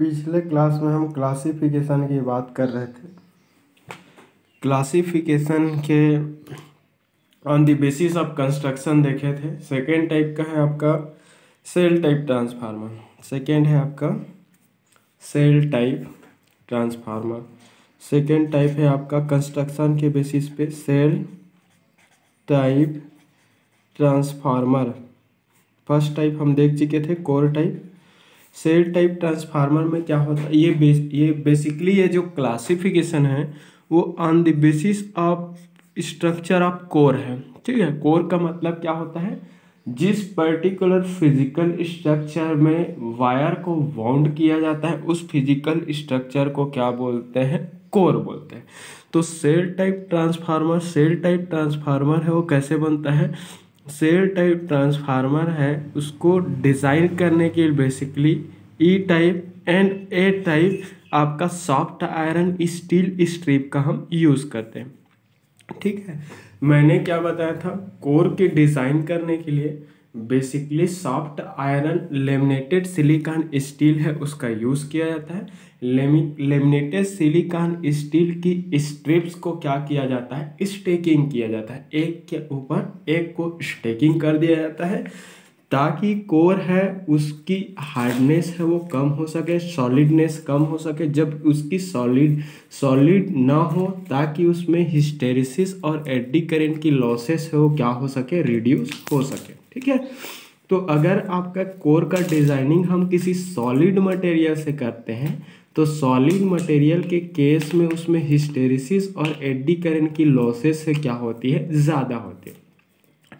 पिछले क्लास में हम क्लासिफिकेशन की बात कर रहे थे। क्लासिफिकेशन के on the basis of construction देखे थे। सेकेंड टाइप का है आपका सेल टाइप ट्रांसफार्मर सेकेंड है आपका shell type transformer second type है आपका कंस्ट्रक्शन के बेसिस पे shell type transformer first type हम देख चुके थे core type shell type transformer में क्या होता है? ये बेस, ये बेसिकली ये जो क्लासिफिकेशन है, वो on the basis of structure of core है। ठीक है? कोर का मतलब क्या होता है? जिस पर्टिकुलर फ़िज़िकल स्ट्रक्चर में वायर को बाउंड किया जाता है, उस फ़िज़िकल स्ट्रक्चर को क्या बोलते हैं? कोर बोलते हैं। तो shell type transformer, shell type transformer है, वो कैसे बनता है? सेल टाइप ट्रांसफार्मर है, उसको डिज़ाइन करने के लिए basically E type and A type आपका सॉफ्ट आयरन स्टील स्ट्रिप का हम यूज़ करते हैं। ठीक है? मैंने क्या बताया था? कोर के डिज़ाइन करने के लिए basically soft iron laminated silicon steel है, उसका यूज़ किया जाता है। लेमिनेटेड सिलिकॉन स्टील की स्ट्रिप्स को क्या किया जाता है? स्टेकिंग किया जाता है। एक के ऊपर एक को स्टेकिंग कर दिया जाता है ताकि कोर है, उसकी हार्डनेस है वो कम हो सके, सॉलिडनेस कम हो सके। जब उसकी सॉलिड सॉलिड ना हो ताकि उसमें हिस्टेरिसिस और एडी करेंट की लॉसेस है वो क्या हो सके? रिड्यूस हो सके। ठीक है? तो अगर आपका कोर का डिज़ाइनिंग हम किसी सॉलिड मटेरियल से करते हैं तो सॉलिड मटेरियल के केस में उसमें हिस्टेरिसिस और एडी करेंट की लॉसेस से क्या होती है? ज़्यादा होती है।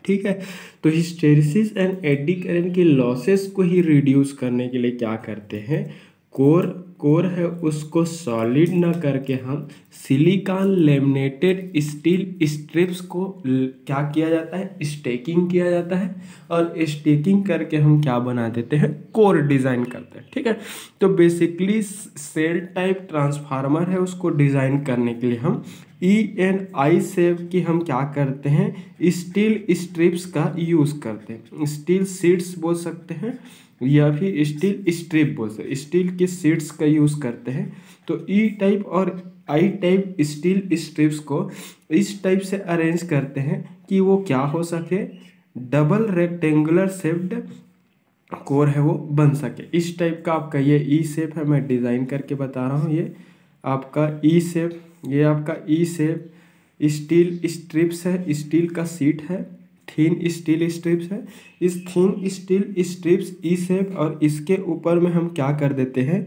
ठीक है? तो हिस्टेरिसिस एंड एडी करेंट की लॉसेस को ही रिड्यूस करने के लिए क्या करते हैं? कोर कोर है, उसको सॉलिड ना करके हम सिलिकॉन लेमिनेटेड स्टील स्ट्रिप्स को क्या किया जाता है? स्टेकिंग किया जाता है। और स्टेकिंग करके हम क्या बना देते हैं? कोर डिज़ाइन करते हैं, ठीक है? तो बेसिकली सेल टाइप ट्रांसफार्मर है, उसको डिज़ाइन करने के लिए हम ई एंड आई सेव की हम क्या करते हैं? स्टील स्ट्रिप्स का यूज़ करते हैं। स्टील सीड्स बोल सकते हैं। या फिर स्टील स्ट्रिप बोल सकते स्टील के सीट्स का यूज़ करते हैं। तो ई टाइप और आई टाइप स्टील स्ट्रिप्स को इस टाइप से अरेंज करते हैं कि वो क्या हो सके। डबल रेक्टेंगुलर शेप्ड कोर है वो बन सके। इस टाइप का आपका ये ई शेप है, मैं डिज़ाइन करके बता रहा हूँ ये। आपका ई शेप ये आपका ई शेप स्टील स्ट्रिप्स है स्टील का सीट है। थीन स्टील स्ट्रिप्स है। इस thin steel strips, E shape और इसके ऊपर में हम क्या कर देते हैं?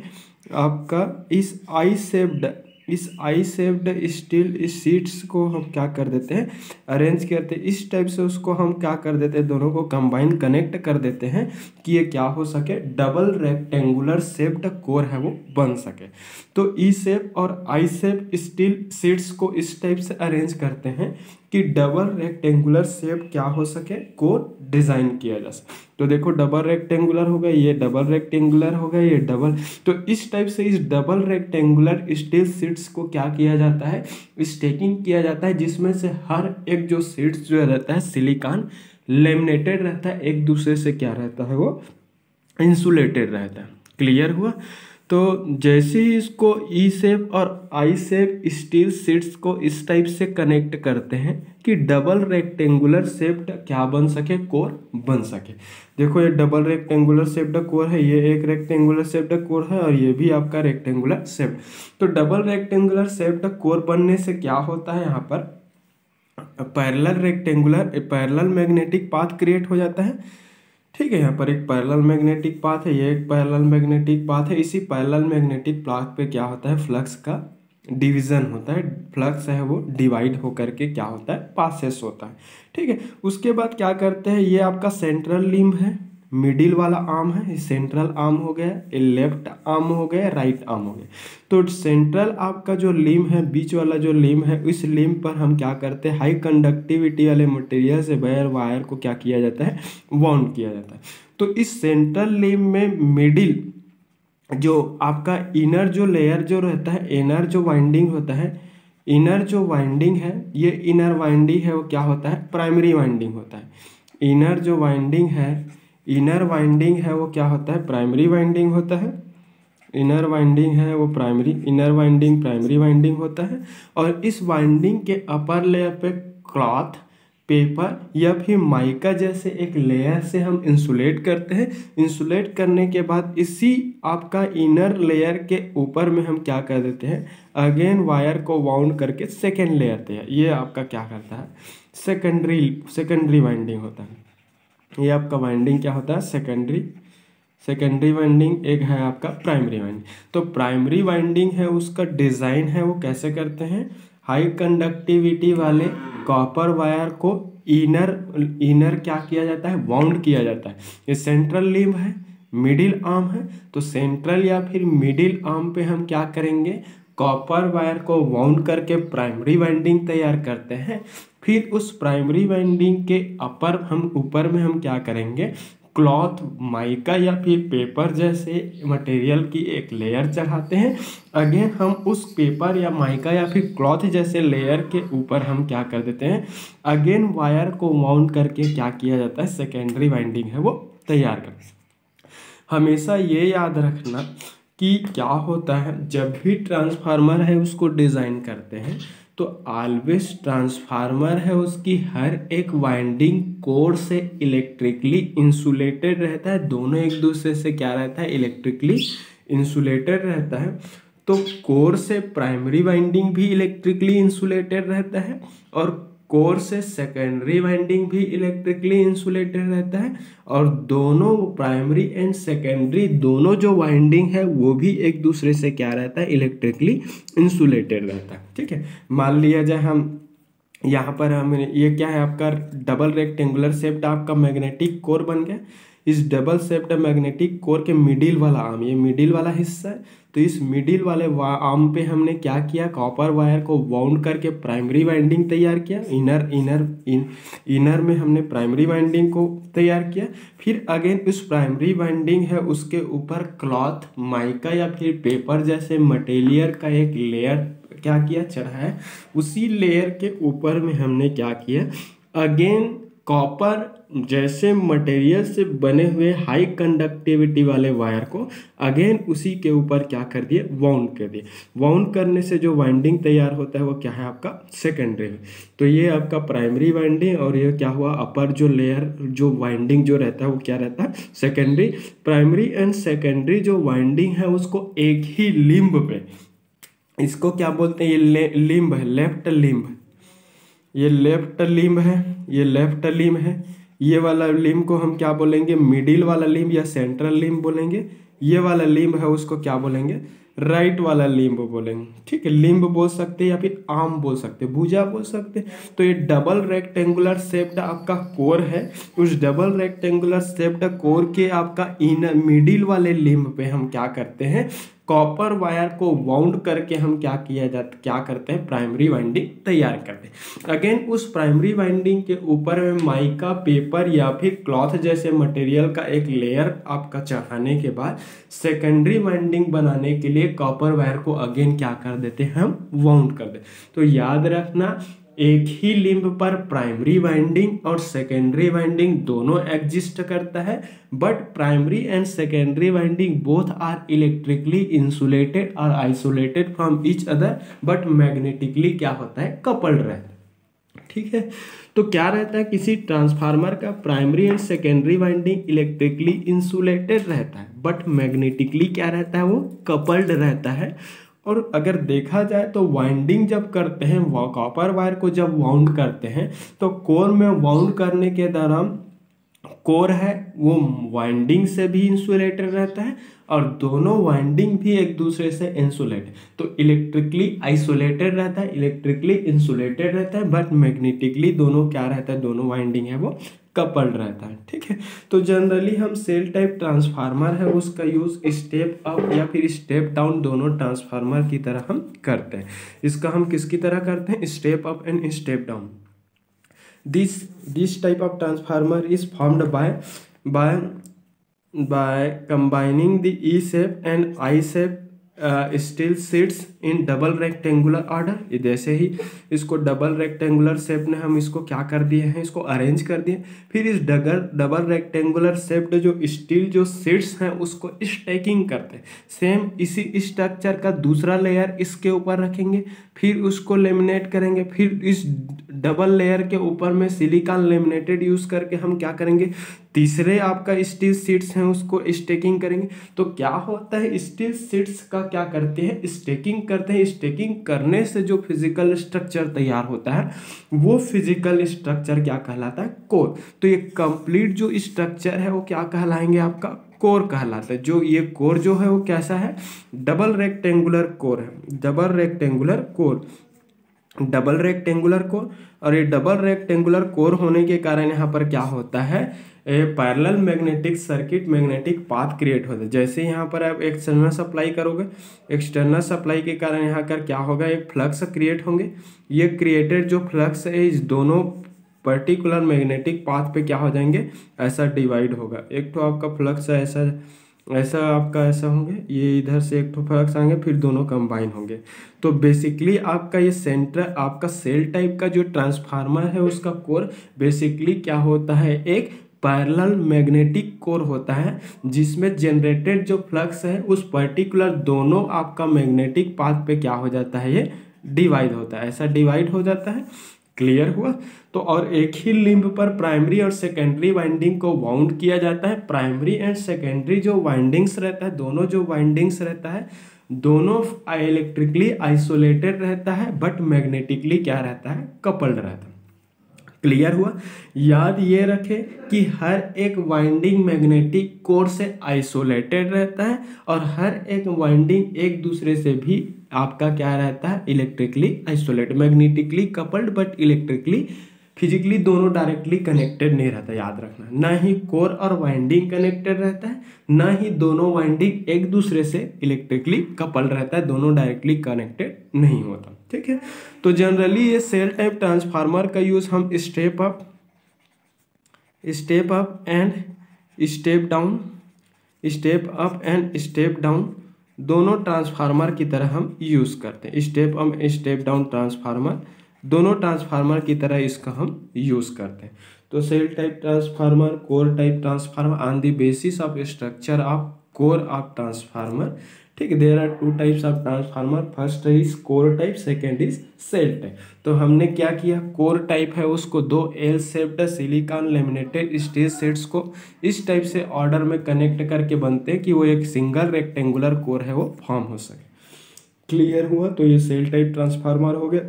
आपका इस आई सेप्ड इस आई सेप्ड स्टील सीट्स को हम क्या कर देते हैं? अरेंज करते हैं। इस टाइप से उसको हम क्या कर देते हैं? दोनों को कंबाइन कनेक्ट कर देते हैं। कि ये क्या हो सके? डबल रेक्टेंगुलर शेप्ड कोर है वो, बन सके। तो ई शेप और आई शेप स्टील सीट्स को इस टाइप से अरेंज करते हैं कि डबल रेक्टेंगुलर शेप क्या हो सके? कोर डिज़ाइन किया जा सके। तो देखो डबल रेक्टेंगुलर हो गया, ये डबल रेक्टेंगुलर हो गया, ये डबल तो इस टाइप से इस डबल रेक्टेंगुलर स्टील सीट्स को क्या किया जाता है? स्टेकिंग किया जाता है, जिसमें से हर एक जो सीट्स जो रहता है सिलिकॉन लेमिनेटेड रहता है, एक दूसरे से क्या रहता है वो? इंसुलेटेड रहता है। क्लियर हुआ? तो जैसे ही इसको ई शेप और आई शेप स्टील सीट्स को इस टाइप से कनेक्ट करते हैं कि डबल रेक्टेंगुलर शेप्ड क्या बन सके? कोर बन सके। देखो, ये डबल रेक्टेंगुलर शेप्ड कोर है, ये एक रेक्टेंगुलर शेप्ड कोर है और ये भी आपका रेक्टेंगुलर शेप तो डबल रेक्टेंगुलर शेप्ड कोर बनने से क्या होता है यहाँ पर? Parallel rectangular parallel magnetic path create हो जाता है। ठीक है, यहाँ पर एक पैरेलल मैग्नेटिक पाथ है, ये एक पैरेलल मैग्नेटिक पाथ है। इसी पैरेलल मैग्नेटिक पाथ पे क्या होता है? फ्लक्स का डिवीज़न होता है। फ्लक्स है वो डिवाइड होकर के क्या होता है? पासेस होता है। ठीक है, उसके बाद क्या करते हैं? ये आपका सेंट्रल लिम्ब है मिडिल वाला आर्म है सेंट्रल आर्म हो गया, ये लेफ़्ट आर्म हो गया राइट आर्म हो गया। तो सेंट्रल आपका जो लिम है, बीच वाला जो लिम है, इस लिम पर हम क्या करते हैं? हाई कंडक्टिविटी वाले मटेरियल से वायर वायर को क्या किया जाता है? वाउंड किया जाता है। तो इस सेंट्रल लिम में मिडिल जो आपका इनर जो लेयर जो रहता है इनर जो वाइंडिंग होता है इनर जो वाइंडिंग है, ये इनर वाइंडिंग है, वो क्या होता है? प्राइमरी वाइंडिंग होता है। इनर जो वाइंडिंग है इनर वाइंडिंग है, वो क्या होता है? प्राइमरी वाइंडिंग होता है। इनर वाइंडिंग है, वो primary inner winding primary winding होता है। और इस वाइंडिंग के अपर लेयर पे क्लॉथ पेपर या फिर माइका जैसे एक लेयर से हम इंसुलेट करते हैं। इंसुलेट करने के बाद इसी आपका इनर लेयर के ऊपर में हम क्या कर देते हैं? अगेन वायर को वाउंड करके सेकेंड लेयर तैयार ये आपका क्या करता है? सेकेंडरी सेकेंडरी वाइंडिंग होता है। ये आपका वाइंडिंग क्या होता है? सेकेंडरी सेकेंडरी वाइंडिंग एक है आपका प्राइमरी वाइंडिंग तो प्राइमरी वाइंडिंग है, उसका डिज़ाइन है, वो कैसे करते हैं? हाई कंडक्टिविटी वाले कॉपर वायर को इनर इनर क्या किया जाता है? वाउंड किया जाता है। ये सेंट्रल लिम्ब है मिडिल आर्म है। तो सेंट्रल या फिर मिडिल आर्म पे हम क्या करेंगे? कॉपर वायर को वाउंड करके प्राइमरी वाइंडिंग तैयार करते हैं। फिर उस प्राइमरी वाइंडिंग के अपर हम ऊपर में हम क्या करेंगे? क्लॉथ, माइका या फिर पेपर जैसे मटेरियल की एक लेयर चढ़ाते हैं। अगेन हम उस पेपर या माइका या फिर क्लॉथ जैसे लेयर के ऊपर हम क्या कर देते हैं? अगेन वायर को माउंट करके क्या किया जाता है? सेकेंडरी वाइंडिंग है वो, तैयार कर हमेशा ये याद रखना कि क्या होता है? जब भी ट्रांसफार्मर है, उसको डिज़ाइन करते हैं तो ऑलवेज ट्रांसफार्मर है उसकी हर एक वाइंडिंग कोर से इलेक्ट्रिकली इंसुलेटेड रहता है। दोनों एक दूसरे से क्या रहता है? इलेक्ट्रिकली इंसुलेटेड रहता है। तो कोर से प्राइमरी वाइंडिंग भी इलेक्ट्रिकली इंसुलेटेड रहता है और कोर से सेकेंडरी वाइंडिंग भी इलेक्ट्रिकली इंसुलेटेड रहता है और दोनों प्राइमरी एंड सेकेंडरी दोनों जो वाइंडिंग है, वो भी एक दूसरे से क्या रहता है इलेक्ट्रिकली इंसुलेटेड रहता है। ठीक है? मान लिया जाए हम, यहाँ पर हम ये क्या है आपका डबल रेक्टेंगुलर शेप्ड आपका मैग्नेटिक कोर बन गया। इस डबल शेप्ड मैग्नेटिक कोर के मिडिल वाला आर्म ये मिडिल वाला हिस्सा है तो इस मिडिल वाले वा, आर्म पे हमने क्या किया? कॉपर वायर को वाउंड करके प्राइमरी वाइंडिंग तैयार किया। इनर इनर इन इनर में हमने प्राइमरी वाइंडिंग को तैयार किया। फिर अगेन उस प्राइमरी वाइंडिंग है उसके ऊपर क्लॉथ माइका या फिर पेपर जैसे मटेरियल का एक लेयर क्या किया? चढ़ा है। उसी लेयर के ऊपर में हमने क्या किया? अगेन कॉपर जैसे मटेरियल से बने हुए हाई कंडक्टिविटी वाले वायर को अगेन उसी के ऊपर क्या कर दिए? वाउंड कर दिए। वाउंड करने से जो वाइंडिंग तैयार होता है, वो क्या है आपका? सेकेंडरी तो ये आपका प्राइमरी वाइंडिंग और ये क्या हुआ? अपर जो लेयर जो वाइंडिंग जो रहता है, वो क्या रहता है? सेकेंडरी प्राइमरी एंड सेकेंडरी जो वाइंडिंग है, उसको एक ही लिम्ब पे, इसको क्या बोलते हैं? ये लिम्ब है लेफ़्ट लिम्ब ये लेफ़्ट लिम्ब है, ये लेफ़्ट लिम्ब है। ये वाला लिम्ब को हम क्या बोलेंगे? मिडिल वाला लिम्ब या सेंट्रल लिम्ब बोलेंगे। ये वाला लिम्ब है, उसको क्या बोलेंगे? राइट right वाला लिम्ब बोलेंगे। ठीक है, लिम्ब बोल सकते हैं या फिर आम बोल सकते हैं। भुजा बोल सकते हैं। तो ये डबल रेक्टेंगुलर शेप्ड आपका कोर है। उस डबल रेक्टेंगुलर शेप्ड कोर के आपका इन मिडिल वाले लिम्ब पे हम क्या करते हैं? कॉपर वायर को वाउंड करके हम क्या किया जाता क्या करते हैं? प्राइमरी वाइंडिंग तैयार करते हैं। अगेन उस प्राइमरी वाइंडिंग के ऊपर में माइका पेपर या फिर क्लॉथ जैसे मटेरियल का एक लेयर आपका चढ़ाने के बाद सेकेंडरी वाइंडिंग बनाने के लिए कॉपर वायर को अगेन क्या कर देते हैं? हम वाउंड कर दे तो याद रखना एक ही लिम्ब पर प्राइमरी वाइंडिंग और सेकेंडरी वाइंडिंग दोनों एग्जिस्ट करता है but primary and secondary winding both are electrically insulated और isolated from each other but magnetically क्या होता है? कपल्ड रहता है। ठीक है? तो क्या रहता है? किसी ट्रांसफार्मर का primary and secondary winding electrically insulated रहता है बट मैग्नेटिकली क्या रहता है वो? कपल्ड रहता है। और अगर देखा जाए तो वाइंडिंग जब करते हैं कॉपर वायर को जब वाउंड करते हैं तो कोर में वाउंड करने के दौरान कोर है, वो वाइंडिंग से भी इंसुलेटेड रहता है और दोनों वाइंडिंग भी एक दूसरे से इंसुलेट तो इलेक्ट्रिकली आइसोलेटेड रहता है इलेक्ट्रिकली इंसुलेटेड रहता है बट मैग्नेटिकली दोनों क्या रहता है, दोनों वाइंडिंग है वो। कपल्ड रहता है, ठीक है? तो जनरली हम सेल टाइप ट्रांसफार्मर है, उसका यूज़ स्टेप अप या फिर स्टेप डाउन दोनों ट्रांसफार्मर की तरह हम करते हैं। इसका हम किसकी तरह करते हैं? Step up and step down this this type of transformer is formed by by by combining the E shape and I shape steel sheets in double rectangular order जैसे ही इसको डबल रेक्टेंगुलर शेप में हम इसको क्या कर दिए हैं, इसको अरेंज कर दिए फिर इस डगर डबल रेक्टेंगुलर शेप्ड जो स्टील जो सीट्स हैं, उसको स्टैकिंग करते हैं। सेम इसी स्ट्रक्चर का दूसरा लेयर इसके ऊपर रखेंगे, फिर उसको लेमिनेट करेंगे। फिर इस डबल लेयर के ऊपर में सिलिकॉन लेमिनेटेड यूज़ करके हम क्या करेंगे, तीसरे आपका स्टील सीट्स हैं, उसको स्टेकिंग करेंगे। तो क्या होता है स्टील सीट्स का क्या करते हैं स्टेकिंग करते हैं स्टेकिंग करने से जो फ़िज़िकल स्ट्रक्चर तैयार होता है, वो फ़िज़िकल स्ट्रक्चर क्या कहलाता है? कोर तो ये कंप्लीट जो स्ट्रक्चर है, वो क्या कहलाएँगे आपका? कोर कहलाता है। जो ये कोर जो है, वो कैसा है? डबल रेक्टेंगुलर कोर है। Double rectangular core double rectangular core और ये डबल रेक्टेंगुलर कोर होने के कारण यहाँ पर क्या होता है? Parallel magnetic circuit magnetic path create होता। है जैसे यहाँ पर आप एक्सटर्नल सप्लाई करोगे एक्सटर्नल सप्लाई के कारण यहाँ कर क्या होगा? एक फ्लक्स क्रिएट होंगे। ये क्रिएटेड जो फ्लक्स है, इस दोनों पर्टिकुलर मैग्नेटिक पाथ पे क्या हो जाएँगे? ऐसा डिवाइड होगा। एक तो आपका फ्लक्स ऐसा ऐसा आपका ऐसा होंगे, ये इधर से एक तो फ्लक्स आएँगे, फिर दोनों कंबाइन होंगे। तो बेसिकली आपका ये सेंटर आपका सेल टाइप का जो ट्रांसफार्मर है, उसका कोर बेसिकली क्या होता है? एक पैरेलल मैग्नेटिक कोर होता है, जिसमें जनरेटेड जो फ्लक्स है, उस पर्टिकुलर दोनों आपका मैग्नेटिक पाथ पे क्या हो जाता है, ये डिवाइड होता है। ऐसा डिवाइड हो जाता है, क्लियर हुआ? तो और एक ही लिंब पर प्राइमरी और सेकेंडरी वाइंडिंग को बाउंड किया जाता है। प्राइमरी एंड सेकेंडरी जो वाइंडिंग्स रहता है, दोनों जो वाइंडिंग्स रहता है, दोनों इलेक्ट्रिकली आइसोलेटेड रहता है, बट मैग्नेटिकली क्या रहता है, कपल्ड रहता है। क्लियर हुआ। याद ये रखें कि हर एक वाइंडिंग मैग्नेटिक कोर से आइसोलेटेड रहता है और हर एक वाइंडिंग एक दूसरे से भी आपका क्या रहता है? Electrically isolate magnetically coupled but electrically physically दोनों डायरेक्टली कनेक्टेड नहीं रहता, याद रखना। ना ही कोर और वाइंडिंग कनेक्टेड रहता है, ना ही दोनों वाइंडिंग एक दूसरे से इलेक्ट्रिकली कपल रहता है, दोनों डायरेक्टली कनेक्टेड नहीं होता। ठीक है? तो जनरली ये सेल टाइप ट्रांसफार्मर का यूज़ हम step up step up and step down step up and step down दोनों ट्रांसफार्मर की तरह हम यूज़ करते हैं। Step up step down transformer दोनों ट्रांसफार्मर की तरह इसका हम यूज़ करते हैं। तो shell type transformer core type transformer on the basis of structure of core of transformer ठीक है there are two types of transformer first is core type second is shell type तो हमने क्या किया? कोर टाइप है उसको दो L shaped silicon laminated stage sets को इस टाइप से ऑर्डर में कनेक्ट करके बनते हैं कि वो एक सिंगल रेक्टेंगुलर कोर है, वो फॉर्म हो सके। क्लियर हुआ? तो ये सेल टाइप ट्रांसफार्मर हो गया।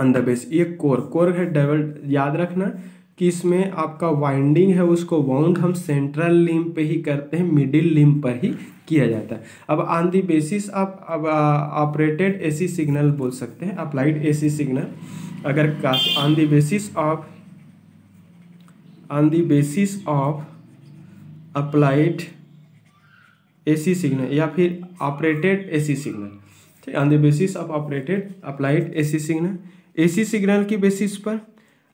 ऑन द बेस ये कोर कोर है डबल याद रखना कि इसमें आपका वाइंडिंग है, उसको वाउंड हम सेंट्रल लिम पे ही करते हैं मिडिल लिम पर ही किया जाता है। अब ऑन दी बेसिस आप अब ऑपरेटेड एसी सिग्नल बोल सकते हैं अप्लाइड एसी सिग्नल अगर on the basis of on the basis of applied AC signal या फिर ऑपरेटेड एसी सिग्नल ठीक on the basis of operated applied AC signal AC signal की बेसिस पर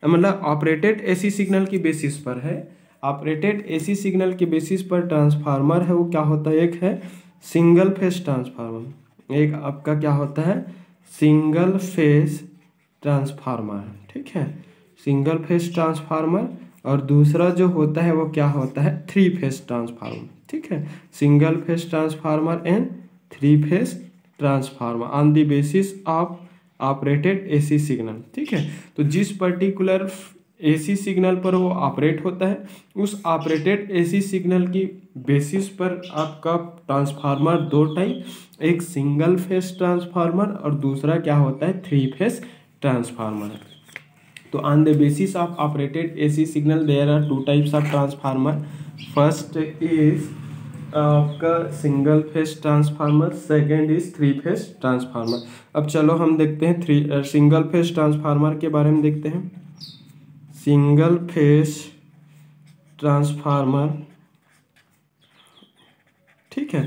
मतलब ऑपरेटेड एसी सिग्नल की basis पर है। ऑपरेटेड एसी सिग्नल की बेसिस पर ट्रांसफार्मर है, वो क्या होता है? एक है सिंगल फेस ट्रांसफार्मर। एक आपका क्या होता है? सिंगल फेस ट्रांसफार्मर ठीक है? सिंगल फेस ट्रांसफार्मर और दूसरा जो होता है, वो क्या होता है? थ्री फेस ट्रांसफार्मर, ठीक है? Single phase transformer and three phase transformer on the basis of operated AC signal ठीक है? तो जिस पर्टिकुलर एसी सिग्नल पर वो ऑपरेट होता है। उस ऑपरेटेड एसी सिग्नल की बेसिस पर आपका ट्रांसफार्मर दो टाइप एक सिंगल फेस ट्रांसफार्मर और दूसरा क्या होता है थ्री फेस ट्रांसफार्मर तो on the basis of operated AC signal there are two types of transformer first is आपका single phase transformer second is three phase transformer अब चलो हम देखते हैं थ्री सिंगल फेस ट्रांसफार्मर के बारे में देखते हैं। Single phase transformer. ठीक है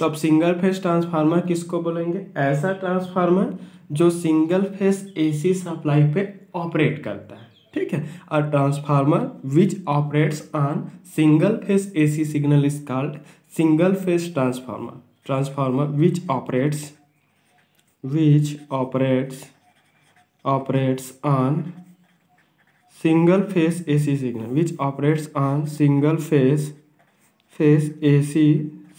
तो अब सिंगल फेस ट्रांसफार्मर किसको बोलेंगे? ऐसा ट्रांसफार्मर जो सिंगल फेस एसी सप्लाई पे ऑपरेट करता है। ठीक है a transformer which operates on single phase AC signal is called single phase transformer transformer which operates which operates operates on single phase AC signal which operates on single phase phase AC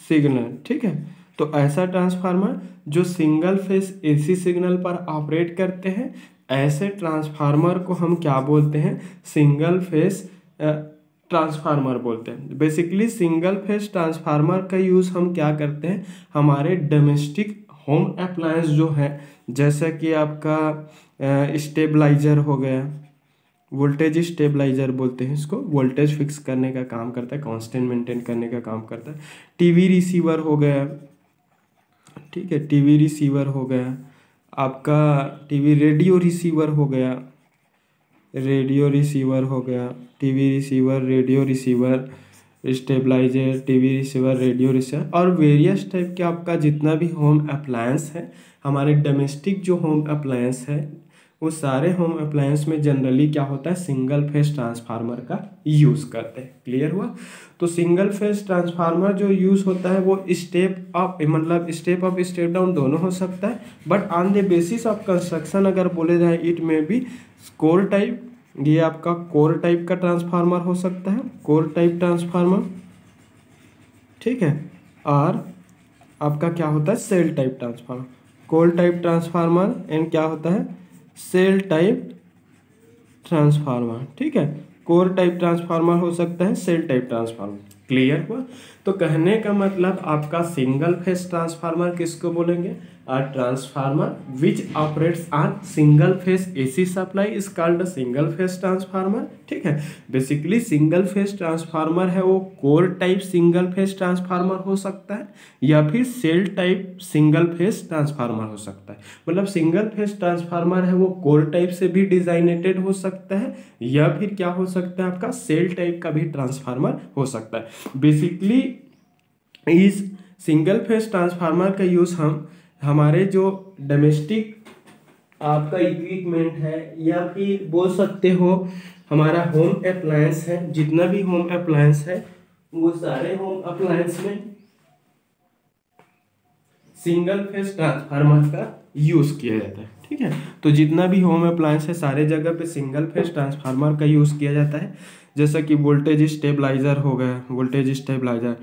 signal ठीक है? तो ऐसा transformer जो single phase AC signal पर operate करते हैं, ऐसे transformer को हम क्या बोलते हैं? सिंगल फेस ट्रांसफार्मर बोलते हैं। बेसिकली सिंगल फेस ट्रांसफार्मर का यूज़ हम क्या करते हैं? हमारे डोमेस्टिक होम अप्लायंस जो है, जैसा कि आपका स्टेबलाइजर हो गया वोल्टेज स्टेबलाइजर बोलते हैं इसको। वोल्टेज फिक्स करने का काम करता है कांस्टेंट मेंटेन करने का काम करता है। टीवी रिसीवर हो गया। ठीक है टीवी रिसीवर हो गया। आपका टीवी रेडियो रिसीवर हो गया। रेडियो रिसीवर हो गया। TV receiver radio receiver stabiliser TV receiver radio receiver और वेरियस टाइप के आपका जितना भी होम अप्लायंस है, हमारे डोमेस्टिक जो होम अप्लायंस है वो सारे होम अप्लायंस में जनरली क्या होता है? सिंगल फेस ट्रांसफार्मर का यूज़ करते हैं। क्लियर हुआ? तो सिंगल फेस ट्रांसफार्मर जो यूज़ होता है, वो स्टेप अप मतलब स्टेप अप स्टेप डाउन दोनों हो सकता है। But on the basis of construction अगर बोले जाए इट में भी कोर टाइप ये आपका कोर टाइप का ट्रांसफार्मर हो सकता है। कोर टाइप ट्रांसफार्मर ठीक है? और आपका क्या होता है? Shell type transformer core type transformer and क्या होता है? सेल टाइप ट्रांसफार्मर, ठीक है? कोर टाइप ट्रांसफार्मर हो सकता है, सेल टाइप ट्रांसफार्मर। क्लियर हुआ? तो कहने का मतलब आपका सिंगल फेस ट्रांसफार्मर किसको बोलेंगे? A transformer which operates on single phase AC supply is called a single phase ठीक है? बेसिकली सिंगल फेस ट्रांसफार्मर है, वो core type single phase transformer हो सकता है, या फिर shell type single phase transformer हो सकता है। मतलब सिंगल फेस ट्रांसफार्मर है, वो कोर टाइप से भी डिजाइनेटेड हो सकता है, या फिर क्या हो सकता है आपका? सेल टाइप का भी ट्रांसफार्मर हो सकता है। बेसिकली इस सिंगल फेस ट्रांसफार्मर का यूज़ हम, हमारे जो डोमेस्टिक आपका इक्विपमेंट है, या फिर बोल सकते हो, हमारा होम अप्लायंस है, जितना भी होम अप्लायंस है, वो सारे होम अप्लायंस में सिंगल फेस ट्रांसफार्मर का यूज़ किया जाता है, ठीक है? तो जितना भी होम अप्लायंस है, सारे जगह पे सिंगल फेस ट्रांसफार्मर का यूज़ किया जाता है। जैसा कि वोल्टेज स्टेबलाइजर हो गया वोल्टेज स्टेबलाइजर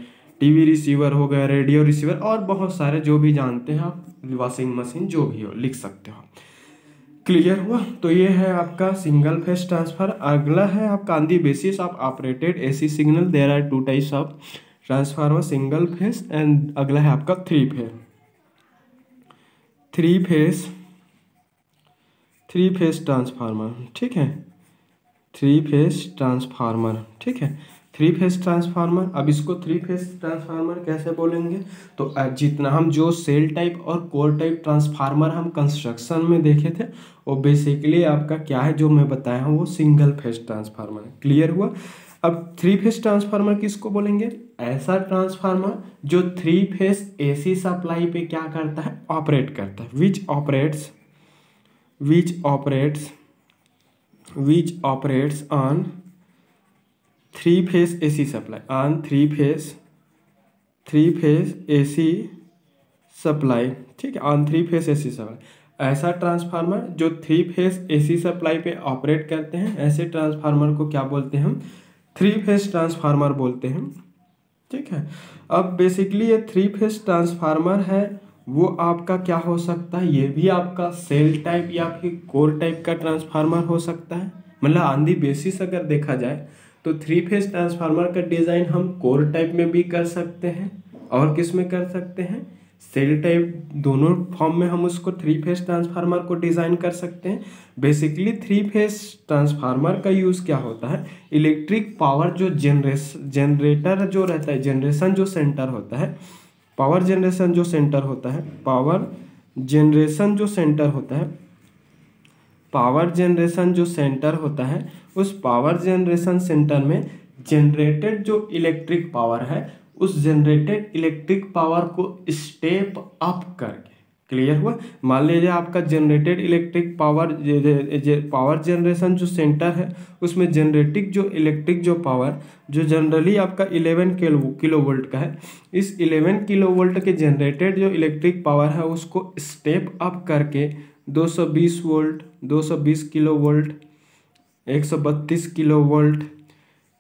टीवी रिसीवर हो गया, रेडियो रिसीवर और बहुत सारे जो भी जानते हैं आप, वॉशिंग मशीन जो भी हो, लिख सकते हो क्लियर हुआ? तो ये है आपका सिंगल फेस ट्रांसफ़र अगला है आपका the basis of operated AC signal there are two types of transformer single phase and अगला है आपका three phase three phase three phase transformer ठीक है? थ्री फेस ट्रांसफार्मर ठीक है? थ्री फेस ट्रांसफार्मर अब इसको थ्री फेस ट्रांसफार्मर कैसे बोलेंगे? तो जितना हम जो सेल टाइप और कोर टाइप ट्रांसफार्मर हम कंस्ट्रक्शन में देखे थे, वो बेसिकली आपका क्या है जो मैं बताया हूँ, वो सिंगल फेस ट्रांसफार्मर है। क्लियर हुआ? अब थ्री फेस ट्रांसफार्मर किसको बोलेंगे? ऐसा ट्रांसफार्मर जो थ्री फेस एसी सप्लाई पे क्या करता है? ऑपरेट करता है। Which operates which operates which operates on three phase AC supply on three phase three phase AC supply ठीक है? On three phase AC supply ऐसा ट्रांसफार्मर जो थ्री फेस एसी सप्लाई पे ऑपरेट करते हैं, ऐसे ट्रांसफार्मर को क्या बोलते हैं हम? थ्री फेस ट्रांसफार्मर बोलते हैं ठीक है? अब बेसिकली ये थ्री फेस ट्रांसफार्मर है, वो आपका क्या हो सकता है? ये भी आपका सेल टाइप या फिर कोर टाइप का ट्रांसफार्मर हो सकता है। मतलब आंधी बेसिस अगर देखा जाए तो थ्री फ़ेज़ ट्रांसफार्मर का डिज़ाइन हम कोर टाइप में भी कर सकते हैं और किसमें कर सकते हैं? सेल टाइप दोनों फॉर्म में हम उसको थ्री फ़ेज़ ट्रांसफार्मर को डिज़ाइन कर सकते हैं। बेसिकली थ्री फ़ेज़ ट्रांसफार्मर का यूज़ क्या होता है? इलेक्ट्रिक पावर जो जनरेस जनरेटर जो रहता है जनरेशन जो सेंटर होता है पावर जनरेशन जो सेंटर होता है पावर जनरेशन जो सेंटर होता है पावर जनरेशन जो सेंटर होता है, उस पावर जनरेशन सेंटर में जनरेटेड जो इलेक्ट्रिक पावर है, उस जनरेटेड इलेक्ट्रिक पावर को स्टेप अप करके, क्लियर हुआ? मान लीजिए आपका generated electric power power generation जो सेंटर है, उसमें जनरेटिक जो इलेक्ट्रिक जो पावर, जो जनरली आपका 11 किलो किलो वोल्ट का है, इस 11 किलो वोल्ट के जनरेटेड जो इलेक्ट्रिक पावर है, उसको स्टेप अप करके 220 volt 220 kilo volt 132 kilo volt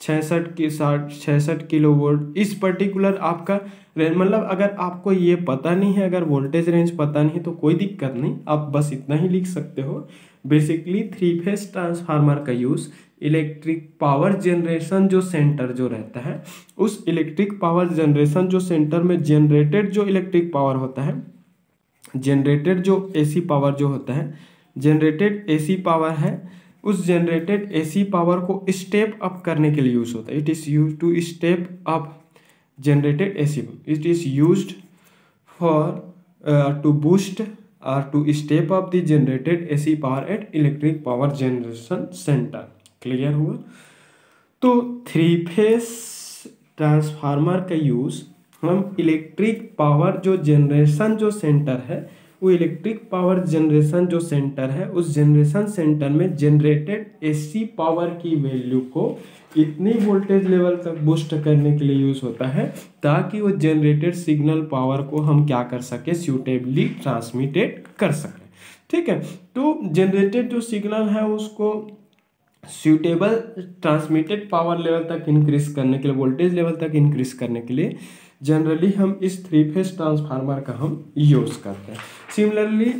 छियासठ की साठ छियासठ किलो वोल्ट इस पर्टिकुलर आपका रेंज मतलब अगर आपको ये पता नहीं है, अगर वोल्टेज रेंज पता नहीं है तो कोई दिक्कत नहीं। आप बस इतना ही लिख सकते हो। बेसिकली थ्री फ़ेज़ ट्रांसफार्मर का यूज़ इलेक्ट्रिक पावर जनरेशन जो सेंटर जो रहता है, उस इलेक्ट्रिक पावर जनरेशन जो सेंटर में जनरेटेड जो इलेक्ट्रिक पावर होता है जनरेटेड जो एसी पावर जो होता है जनरेटेड एसी पावर है, उस जनरेटेड एसी पावर को स्टेप अप करने के लिए यूज़ होता है। It is use to step up generated AC it is use for to boost और to step up the generated AC power at electric power generation centre clear हुआ? तो three phase transformer का use हम electric power जो generation जो centre है, वो electric power generation जो सेंटर है, उस जनरेशन सेंटर में जनरेटेड एसी पावर की वैल्यू को इतनी वोल्टेज लेवल तक बूस्ट करने के लिए यूज़ होता है, ताकि वो जनरेटेड सिग्नल पावर को हम क्या कर सके सूटेबली ट्रांसमिटेड कर सकें। ठीक है? तो जनरेटेड जो सिग्नल है, उसको सूटेबल ट्रांसमिटेड पावर लेवल तक इंक्रीज करने के लिए वोल्टेज लेवल तक इंक्रीज करने के लिए जनरली हम इस थ्री फ़ेज़ ट्रांसफार्मर का हम यूज़ करते हैं। सिमिलरली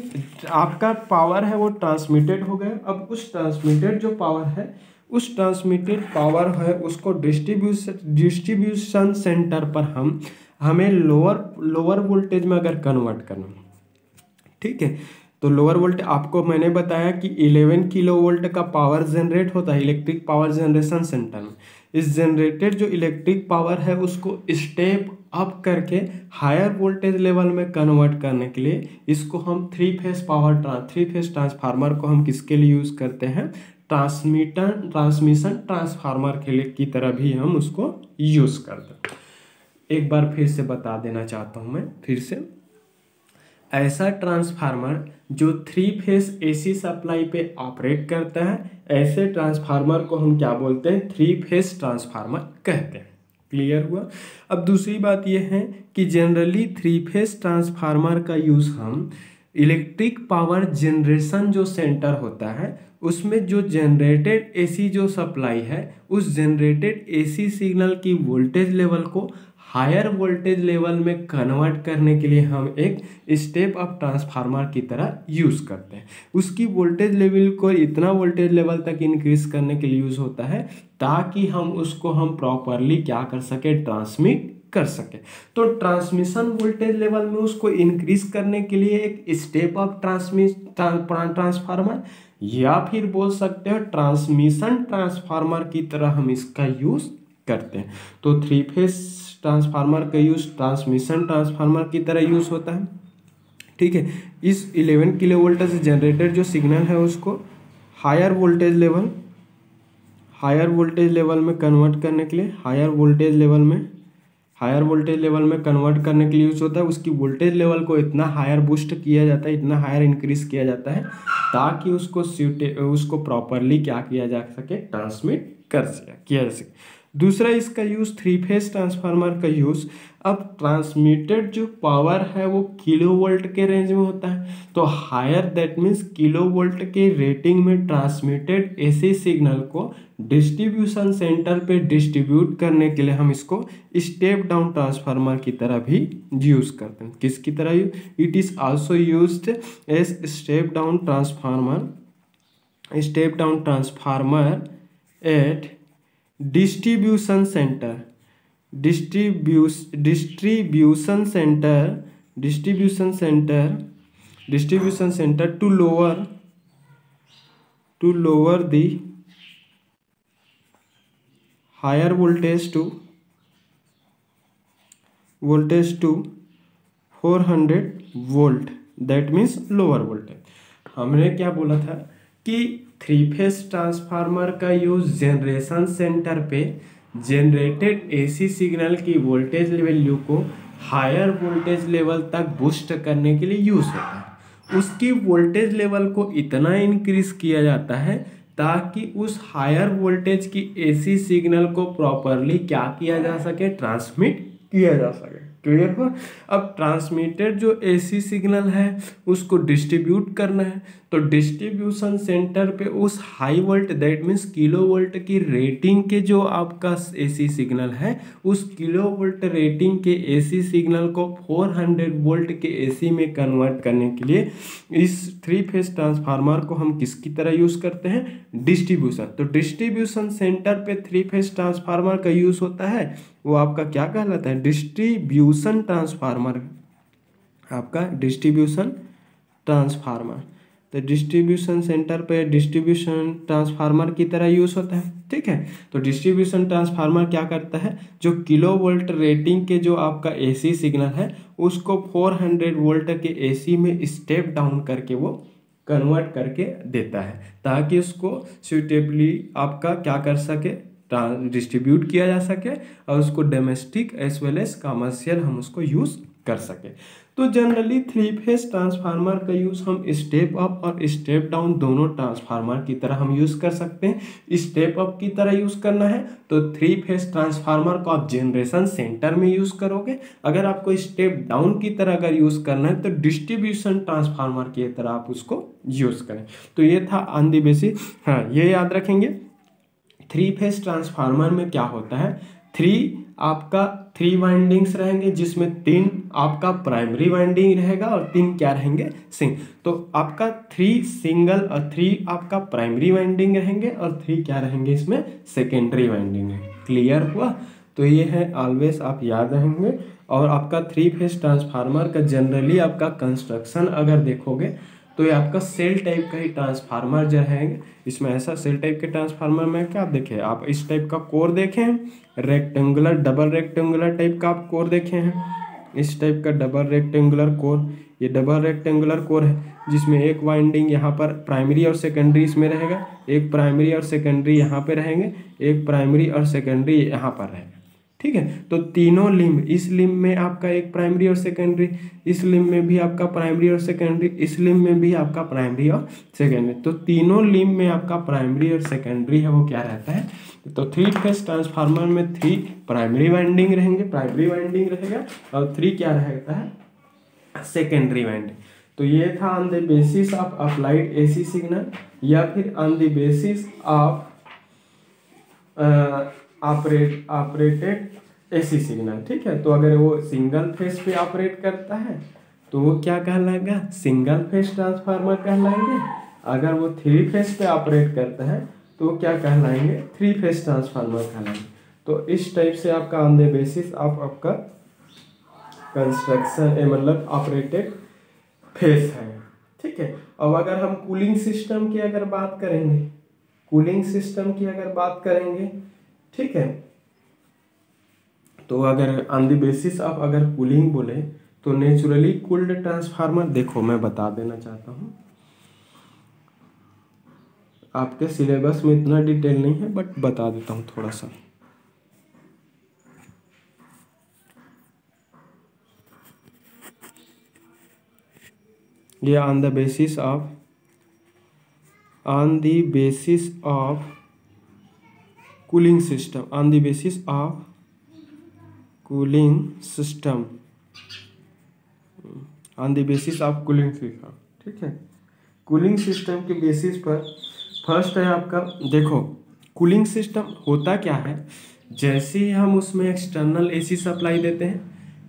आपका पावर है वो ट्रांसमिटेड हो गया। अब उस ट्रांसमिटेड जो पावर है, उस ट्रांसमिटेड पावर है, उसको डिस्ट्रीब्यूशन डिस्ट्रीब्यूशन सेंटर पर हम, हमें लोअर लोअर वोल्टेज में अगर कन्वर्ट करना ठीक है? तो लोअर वोल्ट आपको मैंने बताया कि 11 किलो वोल्ट का पावर जनरेट होता है इलेक्ट्रिक पावर जनरेशन सेंटर में। इस जनरेटेड जो इलेक्ट्रिक पावर है, उसको स्टेप अप करके हायर वोल्टेज लेवल में कन्वर्ट करने के लिए इसको हम three phase power trans three phase transformer को हम किसके लिए यूज़ करते हैं? ट्रांसमीटर ट्रांसमिशन ट्रांसफार्मर के लिए की तरह भी हम उसको यूज़ करते हैं। एक बार फिर से बता देना चाहता हूँ मैं, फिर से। ऐसा ट्रांसफार्मर जो थ्री फेस एसी सप्लाई पे ऑपरेट करता है, ऐसे ट्रांसफार्मर को हम क्या बोलते हैं? थ्री फेस ट्रांसफार्मर कहते हैं। क्लियर हुआ। अब दूसरी बात यह है कि जनरली थ्री फेस ट्रांसफार्मर का यूज़ हम इलेक्ट्रिक पावर जनरेशन जो सेंटर होता है, उसमें जो जनरेटेड एसी जो सप्लाई है, उस जनरेटेड एसी सिग्नल की वोल्टेज लेवल को हायर वोल्टेज लेवल में कन्वर्ट करने के लिए हम एक स्टेप अप ट्रांसफार्मर की तरह यूज़ करते हैं। उसकी वोल्टेज लेवल को इतना वोल्टेज लेवल तक इंक्रीज करने के लिए यूज़ होता है ताकि हम उसको हम प्रॉपरली क्या कर सके ट्रांसमिट कर सके। तो ट्रांसमिशन वोल्टेज लेवल में उसको इंक्रीज करने के लिए एक स्टेप अप ट्रांसमिट ट्रांसफार्मर या फिर बोल सकते हो ट्रांसमिशन ट्रांसफार्मर की तरह हम इसका यूज़ करते हैं। तो थ्री फेस ट्रांसफार्मर का यूज़ ट्रांसमिशन ट्रांसफार्मर की तरह यूज़ होता है। ठीक है, इस 11 किलो वोल्ट से जनरेटेड जो सिग्नल है उसको higher voltage level higher voltage level में कन्वर्ट करने के लिए हायर वोल्टेज लेवल में हायर वोल्टेज लेवल में कन्वर्ट करने के लिए यूज़ होता है। उसकी वोल्टेज लेवल को इतना हायर बूस्ट किया जाता है, इतना हायर इंक्रीज किया जाता है, ताकि उसको उसको प्रॉपरली क्या किया जा सके ट्रांसमिट कर किया जा सके। दूसरा इसका यूज़ थ्री फेस ट्रांसफार्मर का यूज़ अब ट्रांसमिटेड जो पावर है वो किलो वोल्ट के रेंज में होता है. तो higher that means kilo volt के रेटिंग में ट्रांसमिटेड एसी सिग्नल को डिस्ट्रीब्यूशन सेंटर पे डिस्ट्रीब्यूट करने के लिए हम इसको स्टेप डाउन ट्रांसफार्मर की तरह भी यूज़ करते हैं. किसकी तरह it is also use as step down transformer step down transformer at distribution centre, distributes, distribution centre distribution centre distribution centre to lower to lower the voltage to voltage to 400 volt that means lower voltage हमने क्या बोला था कि three phase transformer का use generation centre पे generated AC signal की voltage value को higher voltage level तक बूस्ट करने के लिए यूज़ होता है। उसकी वोल्टेज लेवल को इतना इंक्रीज किया जाता है ताकि उस हायर वोल्टेज की एसी सिग्नल को प्रॉपरली क्या किया जा सके? ट्रांसमिट किया जा सके। क्लियर हो अब ट्रांसमिटेड जो एसी सिग्नल है, उसको डिस्ट्रीब्यूट करना है। तो डिस्ट्रीब्यूशन सेंटर पे उस high volt that means kilo volt की रेटिंग के जो आपका एसी सिग्नल है, उस किलो वोल्ट रेटिंग के एसी सिग्नल को 400 वोल्ट के एसी में कन्वर्ट करने के लिए इस थ्री फ़ेज़ ट्रांसफार्मर को हम किसकी तरह यूज़ करते हैं? डिस्ट्रीब्यूशन। तो डिस्ट्रीब्यूशन सेंटर पे थ्री फ़ेज़ ट्रांसफार्मर का यूज़ होता है, वो आपका क्या कहलाता है? डिस्ट्रीब्यूशन ट्रांसफार्मर आपका डिस्ट्रीब्यूशन ट्रांसफार्मर तो डिस्ट्रीब्यूशन सेंटर पे डिस्ट्रीब्यूशन ट्रांसफार्मर की तरह यूज़ होता है, ठीक है? तो डिस्ट्रीब्यूशन ट्रांसफार्मर क्या करता है? जो किलो वोल्ट रेटिंग के जो आपका एसी सिग्नल है, उसको 400 वोल्ट के एसी में स्टेप डाउन करके वो कन्वर्ट करके देता है, ताकि उसको सुटेबली आपका क्या कर सके डिस्ट्रीब्यूट किया जा सके और उसको domestic as well as commercial हम उसको यूज़ कर सके। तो जनरली थ्री फ़ेज़ ट्रांसफार्मर का यूज़ हम स्टेप अप और स्टेप डाउन दोनों ट्रांसफार्मर की तरह हम यूज़ कर सकते हैं। स्टेप अप की तरह यूज़ करना है तो थ्री फ़ेज़ ट्रांसफार्मर को आप जनरेशन सेंटर में यूज़ करोगे। अगर आपको स्टेप डाउन की तरह अगर यूज़ करना है तो डिस्ट्रीब्यूशन ट्रांसफार्मर की तरह आप उसको यूज़ करें। तो ये था ऑन दी बेसिस हाँ ये याद रखेंगे। थ्री फ़ेज़ ट्रांसफार्मर में क्या होता है? थ्री आपका थ्री वाइंडिंग्स रहेंगे, जिसमें तीन आपका प्राइमरी वाइंडिंग रहेगा और तीन क्या रहेंगे? सिंग तो आपका थ्री सिंगल और थ्री आपका प्राइमरी वाइंडिंग रहेंगे और थ्री क्या रहेंगे इसमें? सेकेंडरी वाइंडिंग है। क्लियर हुआ? तो ये है ऑलवेज आप याद रहेंगे। और आपका थ्री फ़ेज़ ट्रांसफार्मर का जनरली आपका कंस्ट्रक्शन अगर देखोगे तो ये आपका सेल टाइप का ही ट्रांसफार्मर जो है, इसमें ऐसा सेल टाइप के ट्रांसफार्मर में क्या देखे? आप इस टाइप का कोर देखे रेक्टेंगुलर डबल रेक्टेंगुलर टाइप का आप कोर देखे। हैं इस टाइप का डबल रेक्टेंगुलर कोर, ये डबल रेक्टेंगुलर कोर है, जिसमें एक वाइंडिंग यहाँ पर प्राइमरी और सेकेंडरी इसमें रहेगा, एक प्राइमरी और सेकेंडरी यहाँ पे रहेंगे, एक प्राइमरी और सेकेंडरी यहाँ पर रहेगा। ठीक है? तो तीनों लिम्ब इस लिम्ब में आपका एक प्राइमरी और सेकेंडरी इस लिम्ब में भी आपका प्राइमरी और सेकेंडरी इस लिम्ब में भी आपका प्राइमरी और सेकेंडरी तो तीनों लिम्ब में आपका प्राइमरी और सेकेंडरी है, वो क्या रहता है? तो थ्री फेस ट्रांसफार्मर में थ्री प्राइमरी वाइंडिंग रहेंगे प्राइमरी वाइंडिंग रहेगा, और थ्री क्या रहता है? सेकेंडरी वाइंडिंग तो ये था on the basis of applied AC signal या फिर on the basis of operate operated AC signal ठीक है? तो अगर वो सिंगल फेस पे ऑपरेट करता है तो वो क्या कहलाएगा? सिंगल फेस ट्रांसफार्मर कहलाएँगे। अगर वो थ्री फेस पे ऑपरेट करता है तो क्या कहलाएँगे? थ्री फेस ट्रांसफार्मर कहलाएँगे। तो इस टाइप से आपका ऑन द बेसिस ऑफ़ आपका कंस्ट्रक्शन मतलब ऑपरेटेड फेस है। ठीक है? अब अगर हम कूलिंग सिस्टम की अगर बात करेंगे कूलिंग सिस्टम की अगर बात करेंगे ठीक है? तो अगर ऑन द बेसिस ऑफ़ अगर कूलिंग बोले तो नेचुरली कूल्ड ट्रांसफार्मर देखो, मैं बता देना चाहता हूँ। आपके सिलेबस में इतना डिटेल नहीं है बट बता देता हूँ थोड़ा सा। ये on the basis of on the basis of cooling system, on the basis of cooling system. On the basis of cooling system, ठीक है? कूलिंग सिस्टम के बेसिस पर फ़र्स्ट है आपका, देखो कूलिंग सिस्टम होता क्या है? जैसे ही हम उसमें एक्सटर्नल एसी सप्लाई देते हैं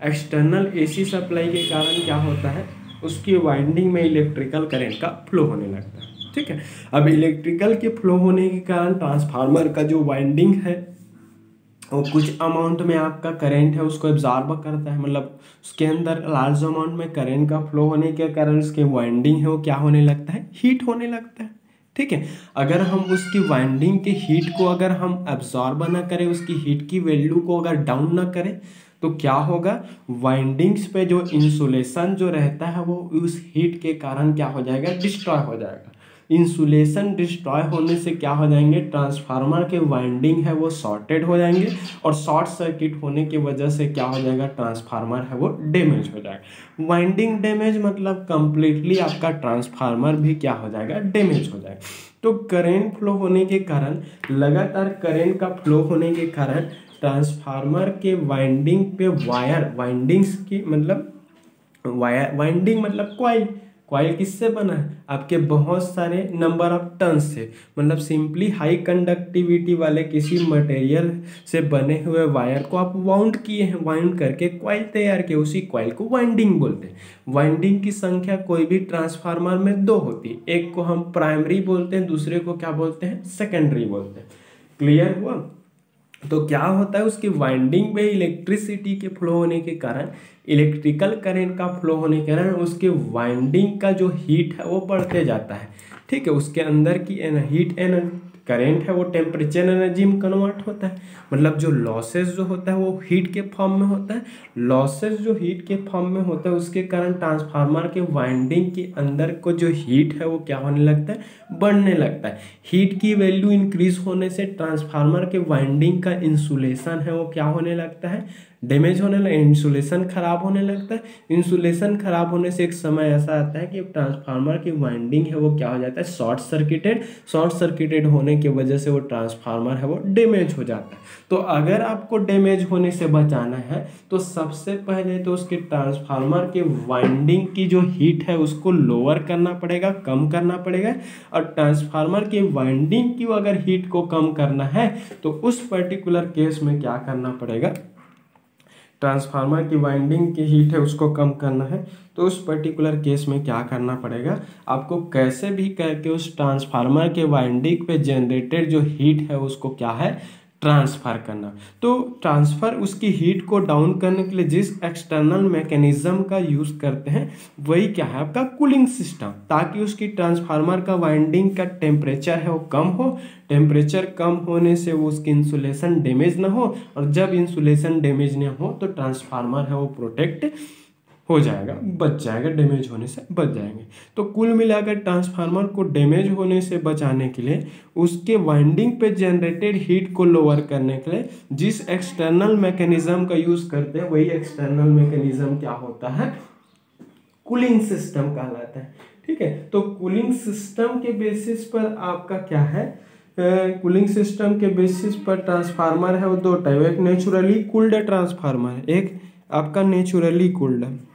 एक्सटर्नल एसी सप्लाई के कारण क्या होता है? उसकी वाइंडिंग में इलेक्ट्रिकल करंट का फ्लो होने लगता है। ठीक है? अब इलेक्ट्रिकल के फ्लो होने के कारण ट्रांसफार्मर का जो वाइंडिंग है, वो कुछ अमाउंट में आपका करंट है, उसको एब्जॉर्ब करता है। मतलब उसके अंदर लार्ज अमाउंट में करंट का फ्लो होने के कारण उसके वाइंडिंग है, वो क्या होने लगता है? हीट होने लगता है। ठीक है? अगर हम उसकी वाइंडिंग के हीट को अगर हम एब्जॉर्ब ना करें, उसकी हीट की वैल्यू को अगर डाउन ना करें तो क्या होगा? वाइंडिंग्स पे जो इंसुलेशन जो रहता है, वो उस हीट के कारण क्या हो जाएगा? डिस्ट्रॉय हो जाएगा। इंसुलेशन डिस्ट्रॉय होने से क्या हो जाएँगे? ट्रांसफार्मर के वाइंडिंग है वो शॉर्टेड हो जाएँगे और शॉर्ट सर्किट होने की वजह से क्या हो जाएगा? ट्रांसफार्मर है वो डैमेज हो जाएगा। वाइंडिंग डैमेज मतलब कंप्लीटली आपका ट्रांसफार्मर भी क्या हो जाएगा? डैमेज हो जाएगा। तो करेंट फ्लो होने के कारण, लगातार करेंट का फ्लो होने के कारण ट्रांसफार्मर के वाइंडिंग पे वायर वाइंडिंग्स की मतलब वायर वाइंडिंग मतलब क्वाइल क्वाइल किससे बना है? आपके बहुत सारे नंबर ऑफ़ टर्न्स से। मतलब सिंपली हाई कंडक्टिविटी वाले किसी मटेरियल से बने हुए वायर को आप वाउंड किए हैं। वाउंड करके क्वाइल तैयार किए। उसी क्वाइल को वाइंडिंग बोलते हैं। वाइंडिंग की संख्या कोई भी ट्रांसफार्मर में दो होती है। एक को हम प्राइमरी बोलते हैं, दूसरे को क्या बोलते हैं? सेकेंडरी बोलते हैं। क्लियर हुआ? तो क्या होता है उसकी वाइंडिंग में इलेक्ट्रिसिटी के फ्लो होने के कारण इलेक्ट्रिकल करंट का फ्लो होने के कारण उसके वाइंडिंग का जो हीट है वो बढ़ते जाता है। ठीक है उसके अंदर की एन, हीट एन करेंट है वो टेम्परेचर एनर्जी में कन्वर्ट होता है। मतलब जो लॉसेस जो होता है वो हीट के फॉर्म में होता है। लॉसेस जो हीट के फॉर्म में होता है उसके कारण ट्रांसफार्मर के वाइंडिंग के अंदर को जो हीट है वो क्या होने लगता है? बढ़ने लगता है। हीट की वैल्यू इंक्रीज होने से ट्रांसफार्मर के वाइंडिंग का इंसुलेशन है, वो क्या होने लगता है? डैमेज होने लगे इंसुलेशन खराब होने लगता है। इंसुलेशन खराब होने से एक समय ऐसा आता है कि ट्रांसफार्मर की वाइंडिंग है, वो क्या हो जाता है? शॉर्ट सर्किटेड शॉर्ट सर्किटेड होने की वजह से वो ट्रांसफार्मर है, वो डैमेज हो जाता है। तो अगर आपको डैमेज होने से बचाना है तो सबसे पहले तो उसके ट्रांसफार्मर के वाइंडिंग की जो हीट है, उसको लोअर करना पड़ेगा, कम करना पड़ेगा। और ट्रांसफार्मर के वाइंडिंग की अगर हीट को कम करना है तो उस पर्टिकुलर केस में क्या करना पड़ेगा? ट्रांसफार्मर की वाइंडिंग की हीट है, उसको कम करना है तो उस पर्टिकुलर केस में क्या करना पड़ेगा? आपको कैसे भी करके उस ट्रांसफार्मर के वाइंडिंग पे जनरेटेड जो हीट है, उसको क्या है? ट्रांसफ़र करना। तो ट्रांसफ़र उसकी हीट को डाउन करने के लिए जिस एक्सटर्नल मैकेनिज्म का यूज़ करते हैं, वही क्या है आपका कूलिंग सिस्टम ताकि उसकी ट्रांसफार्मर का वाइंडिंग का टेम्परेचर है वो कम हो टेम्परेचर कम होने से वो उसकी इंसुलेशन डैमेज ना हो, और जब इंसुलेशन डैमेज ना हो तो ट्रांसफार्मर है वो प्रोटेक्ट हो जाएगा बच जाएगा डैमेज होने से बच जाएँगे। तो कुल मिलाकर ट्रांसफार्मर को डैमेज होने से बचाने के लिए उसके वाइंडिंग पे जनरेटेड हीट को लोअर करने के लिए जिस एक्सटर्नल मैकेनिज्म का यूज़ करते हैं वही एक्सटर्नल मैकेनिज्म क्या होता है? कूलिंग सिस्टम कहलाता है। ठीक है? तो कूलिंग सिस्टम के बेसिस पर आपका क्या है? कूलिंग uh, सिस्टम के बेसिस पर ट्रांसफार्मर है वो दो टाइप एक नेचुरली कूल्ड ट्रांसफार्मर एक आपका नेचुरली कूल्ड है।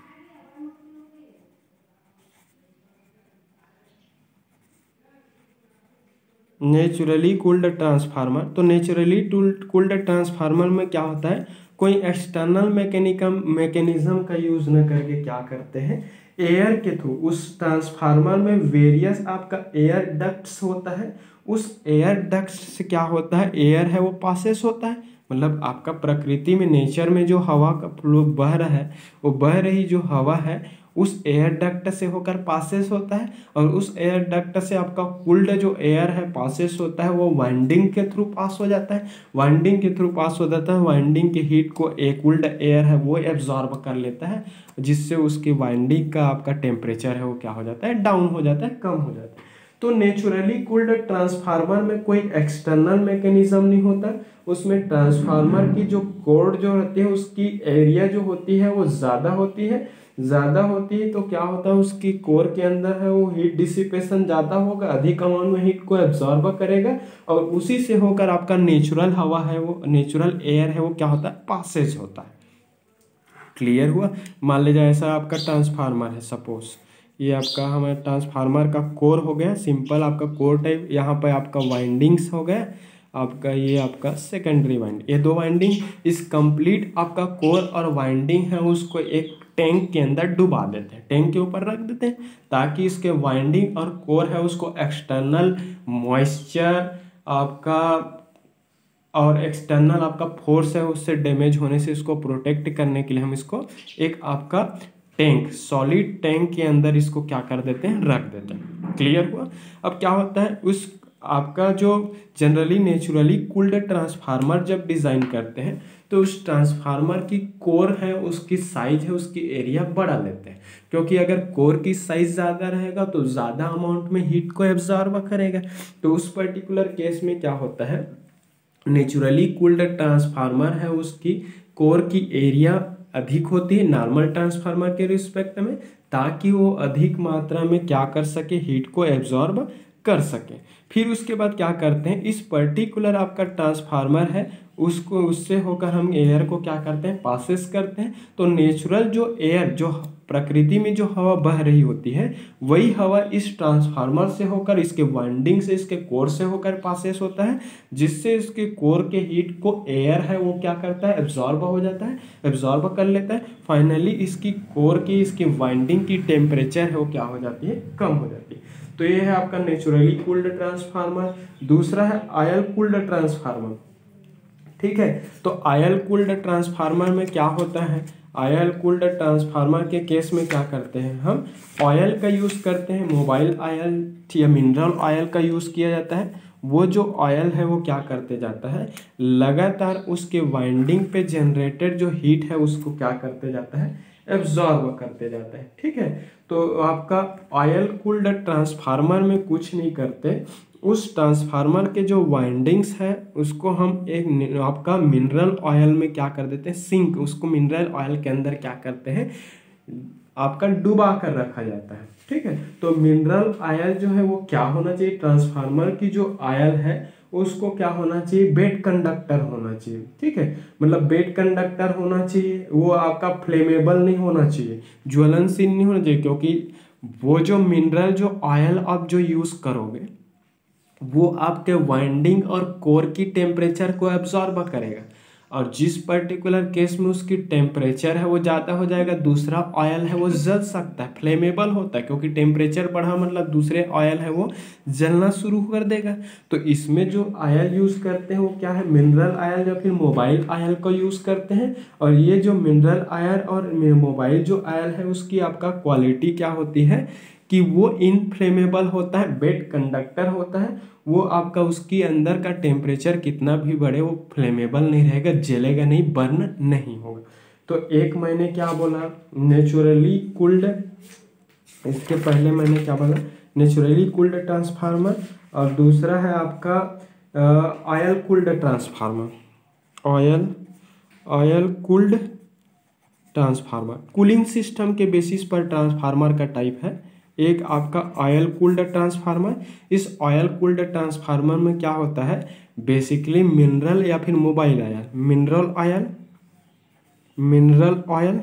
Naturally cooled transformer. तो नेचुरली कूल्ड ट्रांसफार्मर में क्या होता है? कोई एक्सटर्नल मैकेनिकम मैकेनिज्म का यूज़ न करके क्या करते हैं? एयर के थ्रू उस ट्रांसफार्मर में वेरियस आपका एयर डक्ट्स होता है। उस एयर डक्ट्स से क्या होता है? एयर है, वो पासेस होता है। मतलब आपका प्रकृति में नेचर में जो हवा का फ्लो बह रहा है, वो बह रही जो हवा है उस एयर डक्ट से होकर पासेस होता है और उस एयर डक्ट से आपका कुल्ड जो एयर है पासेस होता है, वो वाइंडिंग के थ्रू पास हो जाता है। वाइंडिंग के थ्रू पास हो जाता है वाइंडिंग के हीट को एक कुल्ड एयर है, वो एब्जॉर्ब कर लेता है, जिससे उसकी वाइंडिंग का आपका टेम्परेचर है, वो क्या हो जाता है? डाउन हो जाता है, कम हो जाता है। तो नेचुरली कूल्ड ट्रांसफार्मर में कोई एक्सटर्नल मैकेनिज्म नहीं होता। उसमें ट्रांसफार्मर की जो कोड जो रहती है, उसकी एरिया जो होती है, वो ज़्यादा होती है। ज़्यादा होती है तो क्या होता है, उसकी कोर के अंदर है, वो हीट डिसिपेशन ज़्यादा होगा, अधिक अमाउंट में हीट को एब्जॉर्ब करेगा और उसी से होकर आपका नेचुरल हवा है वो नेचुरल एयर है वो क्या होता है पासेज होता है। क्लियर हुआ? मान लीजिए ऐसा आपका ट्रांसफार्मर है सपोज़ ये आपका हमारे ट्रांसफार्मर का कोर हो गया सिंपल आपका कोर टाइप यहाँ पर आपका वाइंडिंग्स हो गया आपका ये आपका सेकेंडरी वाइंडिंग ये दो वाइंडिंग इस कंप्लीट आपका कोर और वाइंडिंग है, उसको एक टैंक के अंदर डुबा देते हैं। टैंक के ऊपर रख देते हैं, ताकि इसके वाइंडिंग और कोर है, उसको एक्सटर्नल मॉइस्चर आपका और एक्सटर्नल आपका फोर्स है, उससे डैमेज होने से इसको प्रोटेक्ट करने के लिए हम इसको एक आपका टैंक सॉलिड टैंक के अंदर इसको क्या कर देते हैं? रख देते हैं। क्लियर हुआ? अब क्या होता है? उस आपका जो जनरली नेचुरली कूल्ड ट्रांसफार्मर जब डिज़ाइन करते हैं तो उस ट्रांसफार्मर की कोर है, उसकी साइज़ है, उसकी एरिया बड़ा लेते हैं। क्योंकि अगर कोर की साइज़ ज़्यादा रहेगा तो ज़्यादा अमाउंट में हीट को एब्जॉर्ब करेगा। तो उस पर्टिकुलर केस में क्या होता है? नेचुरली कूल्ड ट्रांसफार्मर है, उसकी कोर की एरिया अधिक होती है नॉर्मल ट्रांसफार्मर के रिस्पेक्ट में, ताकि वो अधिक मात्रा में क्या कर सके हीट को एब्जॉर्ब कर सकें। फिर उसके बाद क्या करते हैं, इस पर्टिकुलर आपका ट्रांसफार्मर है, उसको, उससे होकर हम एयर को क्या करते हैं पासेस करते हैं। तो नेचुरल जो एयर जो प्रकृति में जो हवा बह रही होती है, वही हवा इस ट्रांसफार्मर से होकर, इसके वाइंडिंग से, इसके कोर से होकर पासेस होता है, जिससे इसके कोर के हीट को एयर है, वो क्या करता है एब्जॉर्ब हो जाता है एब्जॉर्ब कर लेता है। फाइनली इसकी कोर की, इसकी वाइंडिंग की टेम्परेचर है, वो क्या हो जाती है, कम हो जाती है। तो ये है आपका नेचुरली कूल्ड ट्रांसफार्मर दूसरा है आयल कूल्ड ट्रांसफार्मर ठीक है? तो आयल कूल्ड ट्रांसफार्मर में क्या होता है? आयल कूल्ड ट्रांसफार्मर के केस में क्या करते हैं हम? ऑयल का यूज़ करते हैं मोबाइल ऑयल या मिनरल ऑयल का यूज़ किया जाता है। वो जो ऑयल है वो क्या करते जाता है? लगातार उसके वाइंडिंग पे जनरेटेड जो हीट है उसको क्या करते जाता है? एब्जॉर्ब करते जाते हैं, ठीक है? तो आपका ऑयल कूल्ड ट्रांसफार्मर में कुछ नहीं करते। उस ट्रांसफार्मर के जो वाइंडिंग्स है, उसको हम एक आपका मिनरल ऑयल में क्या कर देते हैं? सिंक उसको मिनरल ऑयल के अंदर क्या करते हैं? आपका डुबा कर रखा जाता है, ठीक है? तो मिनरल ऑयल जो है, वो क्या होना चाहिए? ट्रांसफार्मर की जो ऑयल है उसको क्या होना चाहिए? बेड कंडक्टर होना चाहिए। ठीक है? मतलब बेड कंडक्टर होना चाहिए, वो आपका फ्लेमेबल नहीं होना चाहिए। ज्वलनशील नहीं होना चाहिए, क्योंकि वो जो मिनरल, जो ऑयल आप जो यूज़ करोगे, वो आपके वाइंडिंग और कोर की टेम्परेचर को एब्जॉर्ब करेगा। और जिस पर्टिकुलर केस में उसकी टेम्परेचर है, वो ज़्यादा हो जाएगा, दूसरा ऑयल है, वो जल सकता है फ्लेमेबल होता है, क्योंकि टेम्परेचर बढ़ा मतलब दूसरे ऑयल है, वो जलना शुरू कर देगा। तो इसमें जो ऑयल यूज़ करते हैं, वो क्या है? मिनरल ऑयल या फिर मोबाइल ऑयल को यूज़ करते हैं। और ये जो मिनरल ऑयल और मोबाइल जो ऑयल है, उसकी आपका क्वालिटी क्या होती है? कि वो इनफ्लेमेबल होता है बेड कंडक्टर होता है वो आपका उसकी अंदर का टेम्परेचर कितना भी बढ़े, वो फ्लेमेबल नहीं रहेगा, जलेगा नहीं बर्न नहीं होगा। तो एक मैंने क्या बोला? नेचुरली कुल्ड इसके पहले मैंने क्या बोला? नेचुरली कुल्ड ट्रांसफार्मर और दूसरा है आपका oil cooled transformer oil oil cooled transformer cooling system के बेसिस पर ट्रांसफार्मर का टाइप है। एक आपका ऑयल कूल्ड ट्रांसफार्मर इस ऑयल कूल्ड ट्रांसफार्मर में क्या होता है? बेसिकली मिनरल या फिर mobile oil mineral oil mineral oil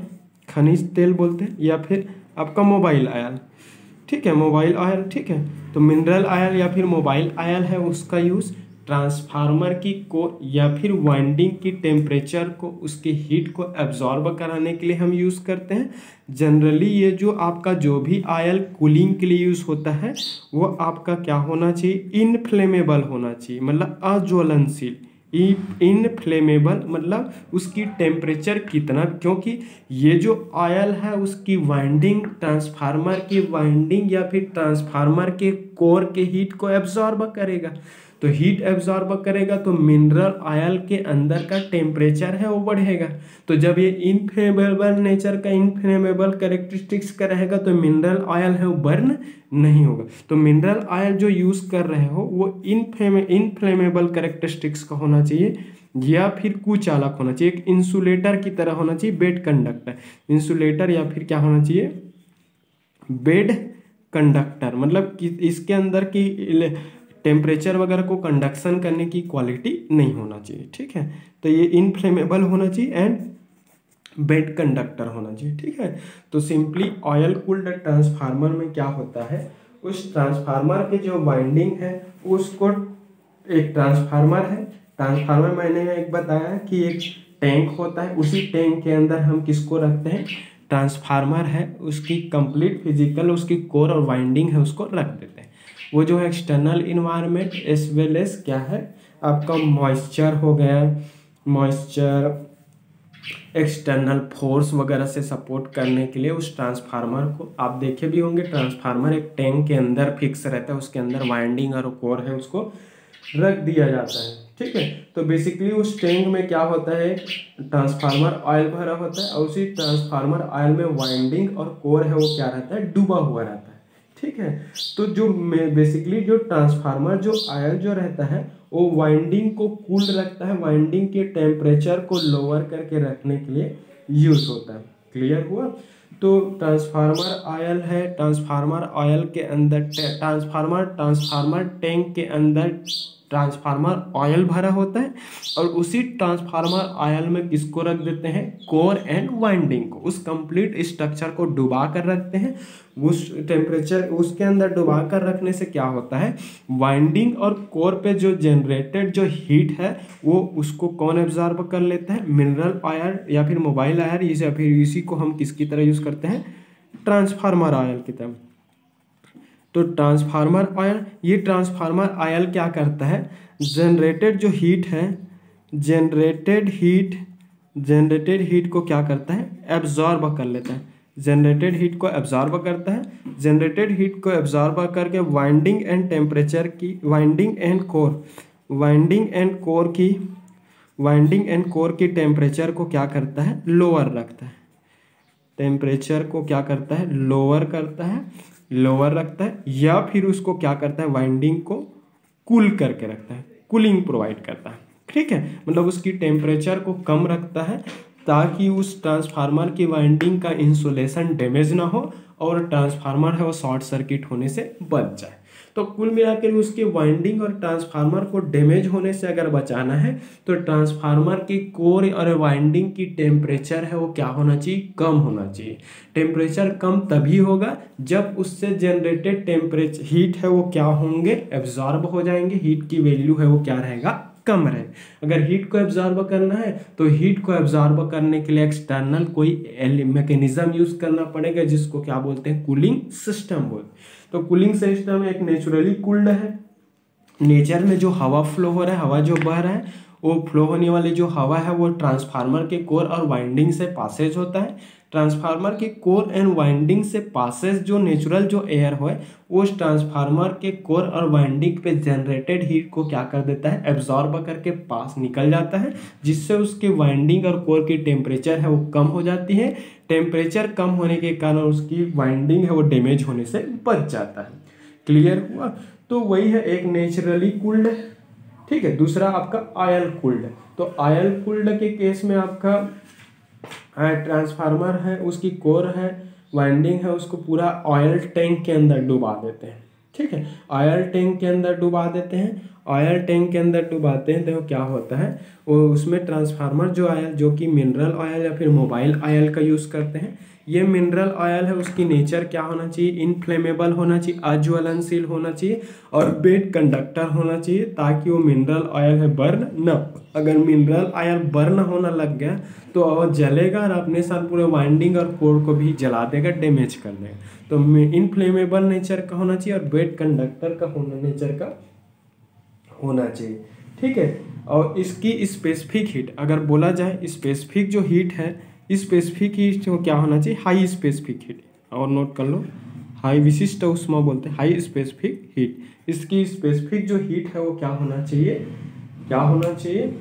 खनिज तेल बोलते हैं, या फिर आपका मोबाइल आयल ठीक है मोबाइल ऑयल ठीक है? तो मिनरल आयल या फिर मोबाइल आयल है उसका यूज़ ट्रांसफार्मर की को या फिर वाइंडिंग की टेम्परेचर को, उसके हीट को एब्जॉर्ब कराने के लिए हम यूज़ करते हैं। जनरली ये जो आपका जो भी आयल कूलिंग के लिए यूज़ होता है, वो आपका क्या होना चाहिए? इनफ्लेमेबल होना चाहिए। मतलब अज्वलनशील इनफ्लेमेबल मतलब उसकी टेम्परेचर कितना, क्योंकि ये जो ऑयल है, उसकी वाइंडिंग ट्रांसफार्मर की वाइंडिंग या फिर ट्रांसफार्मर के कोर के हीट को एब्जॉर्ब करेगा। तो हीट एब्जॉर्ब करेगा तो मिनरल ऑयल के अंदर का टेम्परेचर है, वो बढ़ेगा। तो जब ये इनफ्लेमेबल नेचर का इनफ्लेमेबल करेक्टरिस्टिक्स का रहेगा तो मिनरल ऑयल है, वो बर्न नहीं होगा। तो मिनरल ऑयल जो यूज़ कर रहे हो, वो इनफ्लेमे इनफ्लेमेबल करेक्टरिस्टिक्स का होना चाहिए, या फिर कुचालक होना चाहिए। एक इंसुलेटर की तरह होना चाहिए बेड कंडक्टर इंसुलेटर या फिर क्या होना चाहिए? बेड कंडक्टर मतलब कि इसके अंदर की टेम्परेचर वगैरह को कंडक्शन करने की क्वालिटी नहीं होना चाहिए, ठीक है? तो ये इनफ्लेमेबल होना चाहिए एंड बेड कंडक्टर होना चाहिए, ठीक है? तो सिंपली ऑयल कूल्ड ट्रांसफार्मर में क्या होता है? उस ट्रांसफार्मर के जो वाइंडिंग है, उसको एक ट्रांसफार्मर है। ट्रांसफार्मर मैंने एक बताया कि एक टैंक होता है, उसी टैंक के अंदर हम किसको रखते हैं? ट्रांसफार्मर है, उसकी कंप्लीट फ़िज़िकल उसकी कोर और वाइंडिंग है, उसको रख देते हैं। वो जो है external environment as well as क्या है? आपका मॉइस्चर हो गया मॉइस्चर एक्सटर्नल फोर्स वगैरह से सपोर्ट करने के लिए उस ट्रांसफार्मर को आप देखे भी होंगे ट्रांसफार्मर एक टैंक के अंदर फिक्स रहता है, उसके अंदर वाइंडिंग और कोर है, उसको रख दिया जाता है, ठीक है? तो बेसिकली उस टैंक में क्या होता है? ट्रांसफार्मर ऑयल भरा होता है और उसी ट्रांसफार्मर ऑयल में वाइंडिंग और कोर है, वो क्या रहता है? डूबा हुआ रहता है। ठीक है? तो जो बेसिकली जो ट्रांसफार्मर जो आयल जो रहता है, वो वाइंडिंग को कूल रखता है वाइंडिंग के टेम्परेचर को लोअर करके रखने के लिए यूज़ होता है। क्लियर हुआ? तो ट्रांसफार्मर आयल है ट्रांसफार्मर आयल के अंदर ट्रांसफार्मर ट्रांसफार्मर टैंक के अंदर ट्रांसफार्मर ऑयल भरा होता है और उसी ट्रांसफार्मर ऑयल में किसको रख देते हैं? कोर एंड वाइंडिंग को। उस कंप्लीट स्ट्रक्चर को डुबा कर रखते हैं। उस टेम्परेचर उसके अंदर डुबा कर रखने से क्या होता है? वाइंडिंग और कोर पे जो जनरेटेड जो हीट है, वो उसको कौन एब्जॉर्ब कर लेता है? मिनरल आयर या फिर मोबाइल आयर या फिर इसी को हम किसकी तरह यूज़ करते हैं? ट्रांसफार्मर ऑयल की तरह। तो ट्रांसफार्मर ऑयल ये ट्रांसफार्मर ऑयल क्या करता है? जनरेटेड जो हीट है जनरेटेड हीट जनरेटेड हीट को क्या करता है? एब्जॉर्ब कर लेता है। जनरेटेड हीट को एब्जॉर्ब करता है। जनरेटेड हीट को एब्जॉर्ब करके वाइंडिंग एंड टेम्परेचर की winding and core winding and core की वाइंडिंग एंड कोर की टेम्परेचर को क्या करता है? लोअर रखता है। टेम्परेचर को क्या करता है? लोअर करता है। लोअर रखता है, या फिर उसको क्या करता है वाइंडिंग को कूल करके रखता है कूलिंग प्रोवाइड करता है। ठीक है? मतलब उसकी टेम्परेचर को कम रखता है, ताकि उस ट्रांसफार्मर की वाइंडिंग का इंसुलेशन डैमेज ना हो, और ट्रांसफार्मर है वो शॉर्ट सर्किट होने से बच जाए। तो कुल मिलाकर उसके वाइंडिंग और ट्रांसफार्मर को डैमेज होने से अगर बचाना है तो ट्रांसफार्मर की कोर और वाइंडिंग की टेम्परेचर है वो क्या होना चाहिए? कम होना चाहिए। टेम्परेचर कम तभी होगा जब उससे जनरेटेड टेम्परेचर हीट है वो क्या होंगे? एब्जॉर्ब हो जाएँगे। हीट की वैल्यू है वो क्या रहेगा? कम रहे। अगर हीट को एब्जॉर्ब करना है तो हीट को एब्जॉर्ब करने के लिए एक्सटर्नल कोई मैकेनिज्म यूज़ करना पड़ेगा जिसको क्या बोलते हैं? कूलिंग सिस्टम बोलते तो कूलिंग सिस्टम एक नेचुरली कूल्ड है। नेचर में जो हवा फ्लो हो रहा है, हवा जो बह रहा है वो फ्लो होने वाली जो हवा है, वो ट्रांसफार्मर के कोर और वाइंडिंग से पासेज होता है। ट्रांसफार्मर के कोर एंड वाइंडिंग से पासेज जो नेचुरल जो एयर हो, उस ट्रांसफार्मर के कोर और वाइंडिंग पे जनरेटेड हीट को क्या कर देता है? एब्जॉर्ब करके पास निकल जाता है, जिससे उसके वाइंडिंग और कोर की टेम्परेचर है, वो कम हो जाती है। टेम्परेचर कम होने के कारण उसकी वाइंडिंग है, वो डैमेज होने से बच जाता है। क्लियर हुआ? तो वही है, एक नेचुरली कूल्ड ठीक है, दूसरा आपका आयल कूल्ड तो आयल कूल्ड के केस में आपका ट्रांसफार्मर है, उसकी कोर है, वाइंडिंग है, उसको पूरा ऑयल टैंक के अंदर डुबा देते हैं। ठीक है ऑयल टैंक के अंदर डुबा देते हैं ऑयल टैंक के अंदर डुबाते हैं तो क्या होता है, वो उसमें ट्रांसफार्मर जो आयल, जो कि मिनरल ऑयल या फिर मोबाइल ऑयल का यूज़ करते हैं ये मिनरल ऑयल है, उसकी नेचर क्या होना चाहिए? इनफ्लेमेबल होना चाहिए, अज्वलनशील होना चाहिए और बेड कंडक्टर होना चाहिए ताकि वो मिनरल ऑयल है बर्न न अगर मिनरल ऑयल बर्न होना लग गया तो वह जलेगा और अपने साथ पूरे वाइंडिंग और कोर को भी जला देगा डैमेज कर देगा। तो इनफ्लेमेबल नेचर का होना चाहिए और बेड कंडक्टर का होना नेचर का होना चाहिए। ठीक है? और इसकी स्पेसिफिक हीट अगर बोला जाए स्पेसिफिक जो हीट है स्पेसिफिक हीट क्या होना चाहिए? हाई स्पेसिफिक हीट और नोट कर लो हाई विशिष्ट उष्मा बोलते हैं हाई स्पेसिफिक हीट इसकी स्पेसिफिक जो हीट है वो क्या होना चाहिए? क्या होना चाहिए?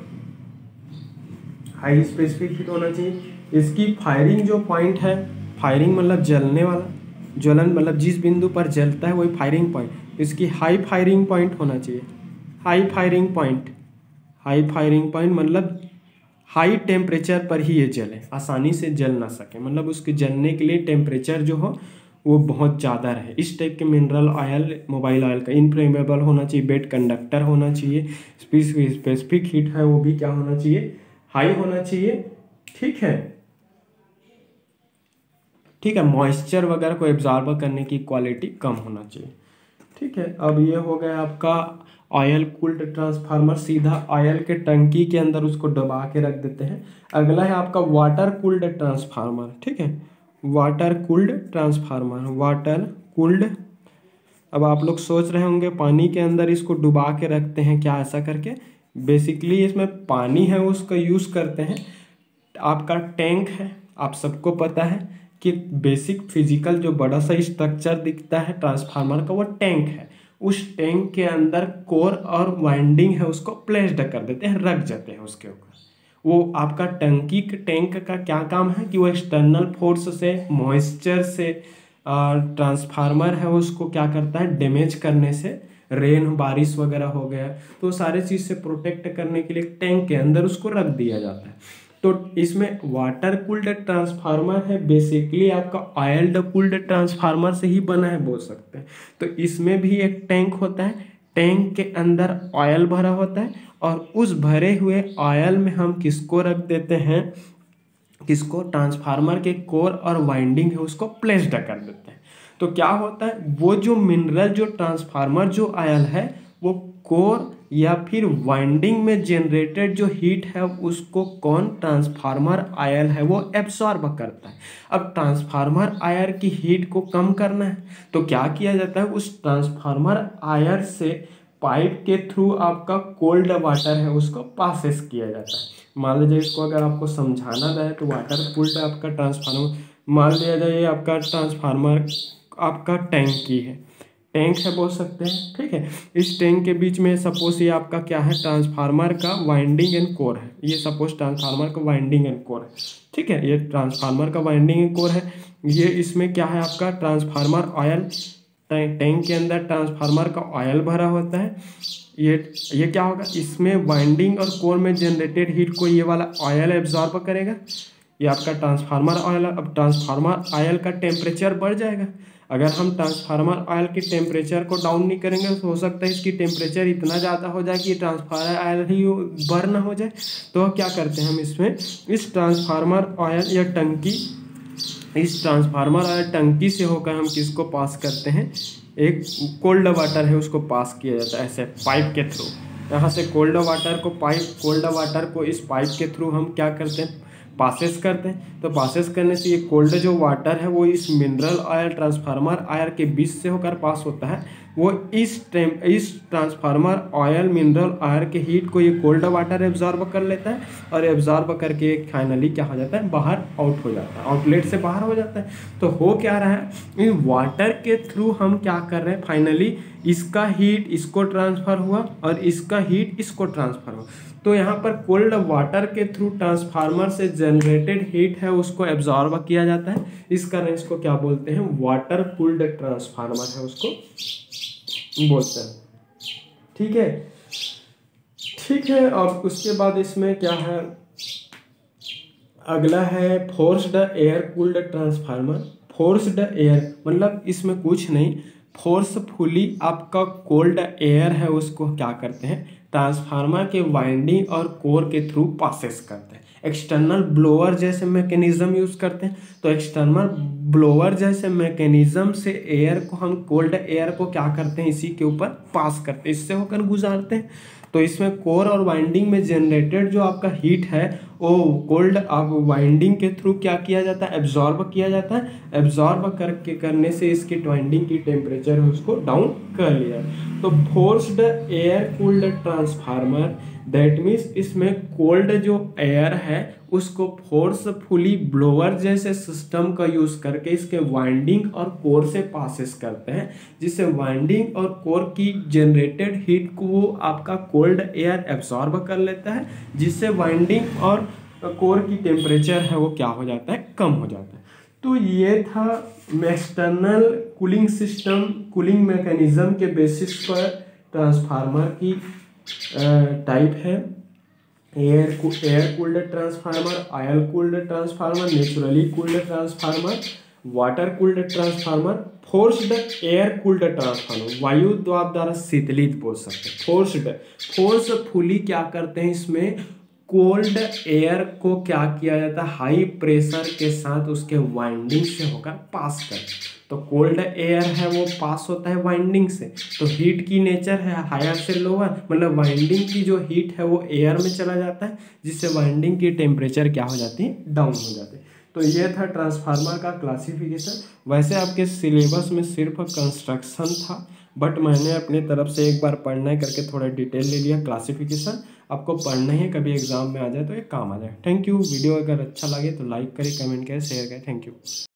हाई स्पेसिफिक हीट होना चाहिए। इसकी फायरिंग जो पॉइंट है फायरिंग मतलब जलने वाला ज्वलन मतलब जिस बिंदु पर जलता है वही फायरिंग पॉइंट इसकी हाई फायरिंग पॉइंट होना चाहिए। High firing point high firing point मतलब हाई टेम्परेचर पर ही ये जले, आसानी से जल ना सके। मतलब उसके जलने के लिए टेम्परेचर जो हो, वो बहुत ज़्यादा रहे। इस टाइप के मिनरल ऑयल मोबाइल ऑयल का इनफ्लेमेबल होना चाहिए बेड कंडक्टर होना चाहिए स्पेसिफिक हीट है, वो भी क्या होना चाहिए? हाई होना चाहिए। ठीक है? ठीक है मॉइस्चर वगैरह को एब्जॉर्ब करने की क्वालिटी कम होना चाहिए। ठीक है, अब ये हो गया आपका ऑयल कूल्ड ट्रांसफार्मर सीधा ऑयल के टंकी के अंदर उसको दबा के रख देते हैं। अगला है आपका वाटर कूल्ड ट्रांसफार्मर, ठीक है? Water cooled transformer, water cooled. अब आप लोग सोच रहे होंगे, पानी के अंदर इसको डुबा के रखते हैं क्या ऐसा करके? बेसिकली इसमें पानी है, उसका यूज़ करते हैं। आपका टैंक है, आप सबको पता है कि बेसिक फ़िज़िकल जो बड़ा सा स्ट्रक्चर दिखता है ट्रांसफार्मर का, वो टैंक है। उस टैंक के अंदर कोर और वाइंडिंग है, उसको प्लेस्ड कर देते हैं, रख जाते हैं उसके ऊपर। वो आपका टंकी टैंक का क्या काम है कि वो एक्सटर्नल फोर्स से मॉइस्चर से ट्रांसफार्मर है, उसको क्या करता है डैमेज करने से रेन बारिश वगैरह हो गया तो सारे चीज़ से प्रोटेक्ट करने के लिए टैंक के अंदर उसको रख दिया जाता है। तो इसमें वाटर कूल्ड ट्रांसफार्मर है बेसिकली आपका ऑयल कूल्ड ट्रांसफार्मर से ही बना है बोल सकते हैं। तो इसमें भी एक टैंक होता है टैंक के अंदर ऑयल भरा होता है और उस भरे हुए ऑयल में हम किसको रख देते हैं? किसको? ट्रांसफार्मर के कोर और वाइंडिंग है, उसको प्लेस्ड कर देते हैं। तो क्या होता है, वो जो मिनरल जो ट्रांसफार्मर जो आयल है, वो कोर या फिर वाइंडिंग में जनरेटेड जो हीट है, उसको कौन ट्रांसफार्मर आयल है, वो एब्सॉर्ब करता है। अब ट्रांसफार्मर आयर की हीट को कम करना है तो क्या किया जाता है? उस ट्रांसफार्मर आयर से पाइप के थ्रू आपका कोल्ड वाटर है, उसको पासेस किया जाता है। मान लीजिए इसको अगर आपको समझाना जाए तो वाटर कूल्ड आपका ट्रांसफार्मर मान लिया जाए आपका ट्रांसफार्मर आपका टैंकी है। टैंक है बोल सकते हैं, ठीक है? इस टैंक के बीच में सपोज़ ये आपका क्या है? ट्रांसफार्मर का वाइंडिंग एंड कोर है। ये सपोज़ ट्रांसफार्मर का वाइंडिंग एंड कोर है, ठीक है? ये ट्रांसफार्मर का वाइंडिंग एंड कोर है। ये इसमें क्या है आपका? ट्रांसफार्मर ऑयल टैंक के अंदर ट्रांसफार्मर का ऑयल भरा होता है। ये ये क्या होगा? इसमें वाइंडिंग और कोर में जनरेटेड हीट को ये वाला ऑयल एब्जॉर्ब करेगा। ये आपका ट्रांसफार्मर ऑयल अब ट्रांसफार्मर ऑयल का टेम्परेचर बढ़ जाएगा। अगर हम ट्रांसफार्मर ऑयल की टेम्परेचर को डाउन नहीं करेंगे तो हो सकता है इसकी टेम्परेचर इतना ज़्यादा हो जाए कि ट्रांसफार्मर ऑयल ही बर्न हो जाए। तो क्या करते हैं हम इसमें, इस ट्रांसफार्मर ऑयल या टंकी, इस ट्रांसफार्मर ऑयल टंकी से होकर हम किसको पास करते हैं? एक कोल्ड वाटर है, उसको पास किया जाता है ऐसे पाइप के थ्रू यहाँ से कोल्ड वाटर को पाइप कोल्ड वाटर को इस पाइप के थ्रू हम क्या करते हैं? पासेस करते हैं। तो पासेस करने से ये कोल्ड जो वाटर है, वो इस मिनरल ऑयल ट्रांसफार्मर आयर के बीच से होकर पास होता है। वो इस टेम, इस ट्रांसफार्मर ऑयल मिनरल आयर के हीट को ये कोल्ड वाटर एब्जॉर्ब कर लेता है और एब्जॉर्ब करके फाइनली क्या हो जाता है, बाहर आउट हो जाता है। आउटलेट से बाहर हो जाता है। तो हो क्या रहा है, इन वाटर के थ्रू हम क्या कर रहे हैं, फाइनली इसका हीट इसको ट्रांसफ़र हुआ और इसका हीट इसको ट्रांसफ़र हुआ। तो यहाँ पर कोल्ड वाटर के थ्रू ट्रांसफार्मर से जनरेटेड हीट है, उसको एब्जॉर्ब किया जाता है। इस कारण इसको क्या बोलते हैं? वाटर कूल्ड ट्रांसफार्मर है उसको। बोलते हैं। ठीक है? ठीक है, अब उसके बाद इसमें क्या है? अगला है forced air cooled transformer forced air मतलब इसमें कुछ नहीं। फोर्सफुली आपका कोल्ड एयर है, उसको क्या करते हैं? ट्रांसफार्मर के वाइंडिंग और कोर के थ्रू पासेस करते हैं। एक्सटर्नल ब्लोअर जैसे मैकेनिज्म यूज़ करते हैं। तो एक्सटर्नल ब्लोअर जैसे मैकेनिज्म से एयर को हम कोल्ड एयर को क्या करते हैं? इसी के ऊपर पास करते हैं। इससे होकर गुजारते हैं। तो इसमें कोर और वाइंडिंग में जनरेटेड जो आपका हीट है वो कोल्ड वाइंडिंग के थ्रू क्या किया जाता है? एब्जॉर्ब किया जाता है। एब्जॉर्ब करके, करने से इसकी ट्वाइंडिंग की टेम्परेचर उसको डाउन कर लिया तो forced air cooled transformer that means इसमें कोल्ड जो एयर है, उसको फोर्सफुली ब्लोअर जैसे सिस्टम का यूज़ करके इसके वाइंडिंग और कोर से पासिस करते हैं। जिससे वाइंडिंग और कोर की जनरेटेड हीट को वो आपका कोल्ड एयर एब्सॉर्ब कर लेता है, जिससे वाइंडिंग और कोर की टेम्परेचर है वो क्या हो जाता है? कम हो जाता है। तो ये था external cooling system cooling mechanism के बेसिस पर ट्रांसफार्मर की टाइप है। Air air cooled transformer oil cooled transformer naturally cooled transformer water cooled transformer forced air cooled transformer वायु द्वाब द्वारा शीतलित बोल सकते हैं। फोर्स्ड फोर्सफुली क्या करते हैं इसमें? कोल्ड एयर को क्या किया जाता है? हाई प्रेशर के साथ उसके वाइंडिंग से होकर पास करते तो कोल्ड एयर है वो पास होता है वाइंडिंग से। तो हीट की नेचर है हायर से लोअर मतलब वाइंडिंग की जो हीट है वो एयर में चला जाता है, जिससे वाइंडिंग की टेम्परेचर क्या हो जाती है? डाउन हो जाती है। तो ये था ट्रांसफार्मर का क्लासिफिकेशन वैसे आपके सिलेबस में सिर्फ़ कंस्ट्रक्शन था। बट मैंने अपनी तरफ़ से एक बार पढ़ना है करके थोड़ा डिटेल ले लिया क्लासिफिकेशन आपको पढ़ना ही कभी एग्ज़ाम में आ जाए तो एक काम आ जाए। थैंक यू वीडियो अगर अच्छा लगे तो लाइक करें कमेंट करें शेयर करें। Thank you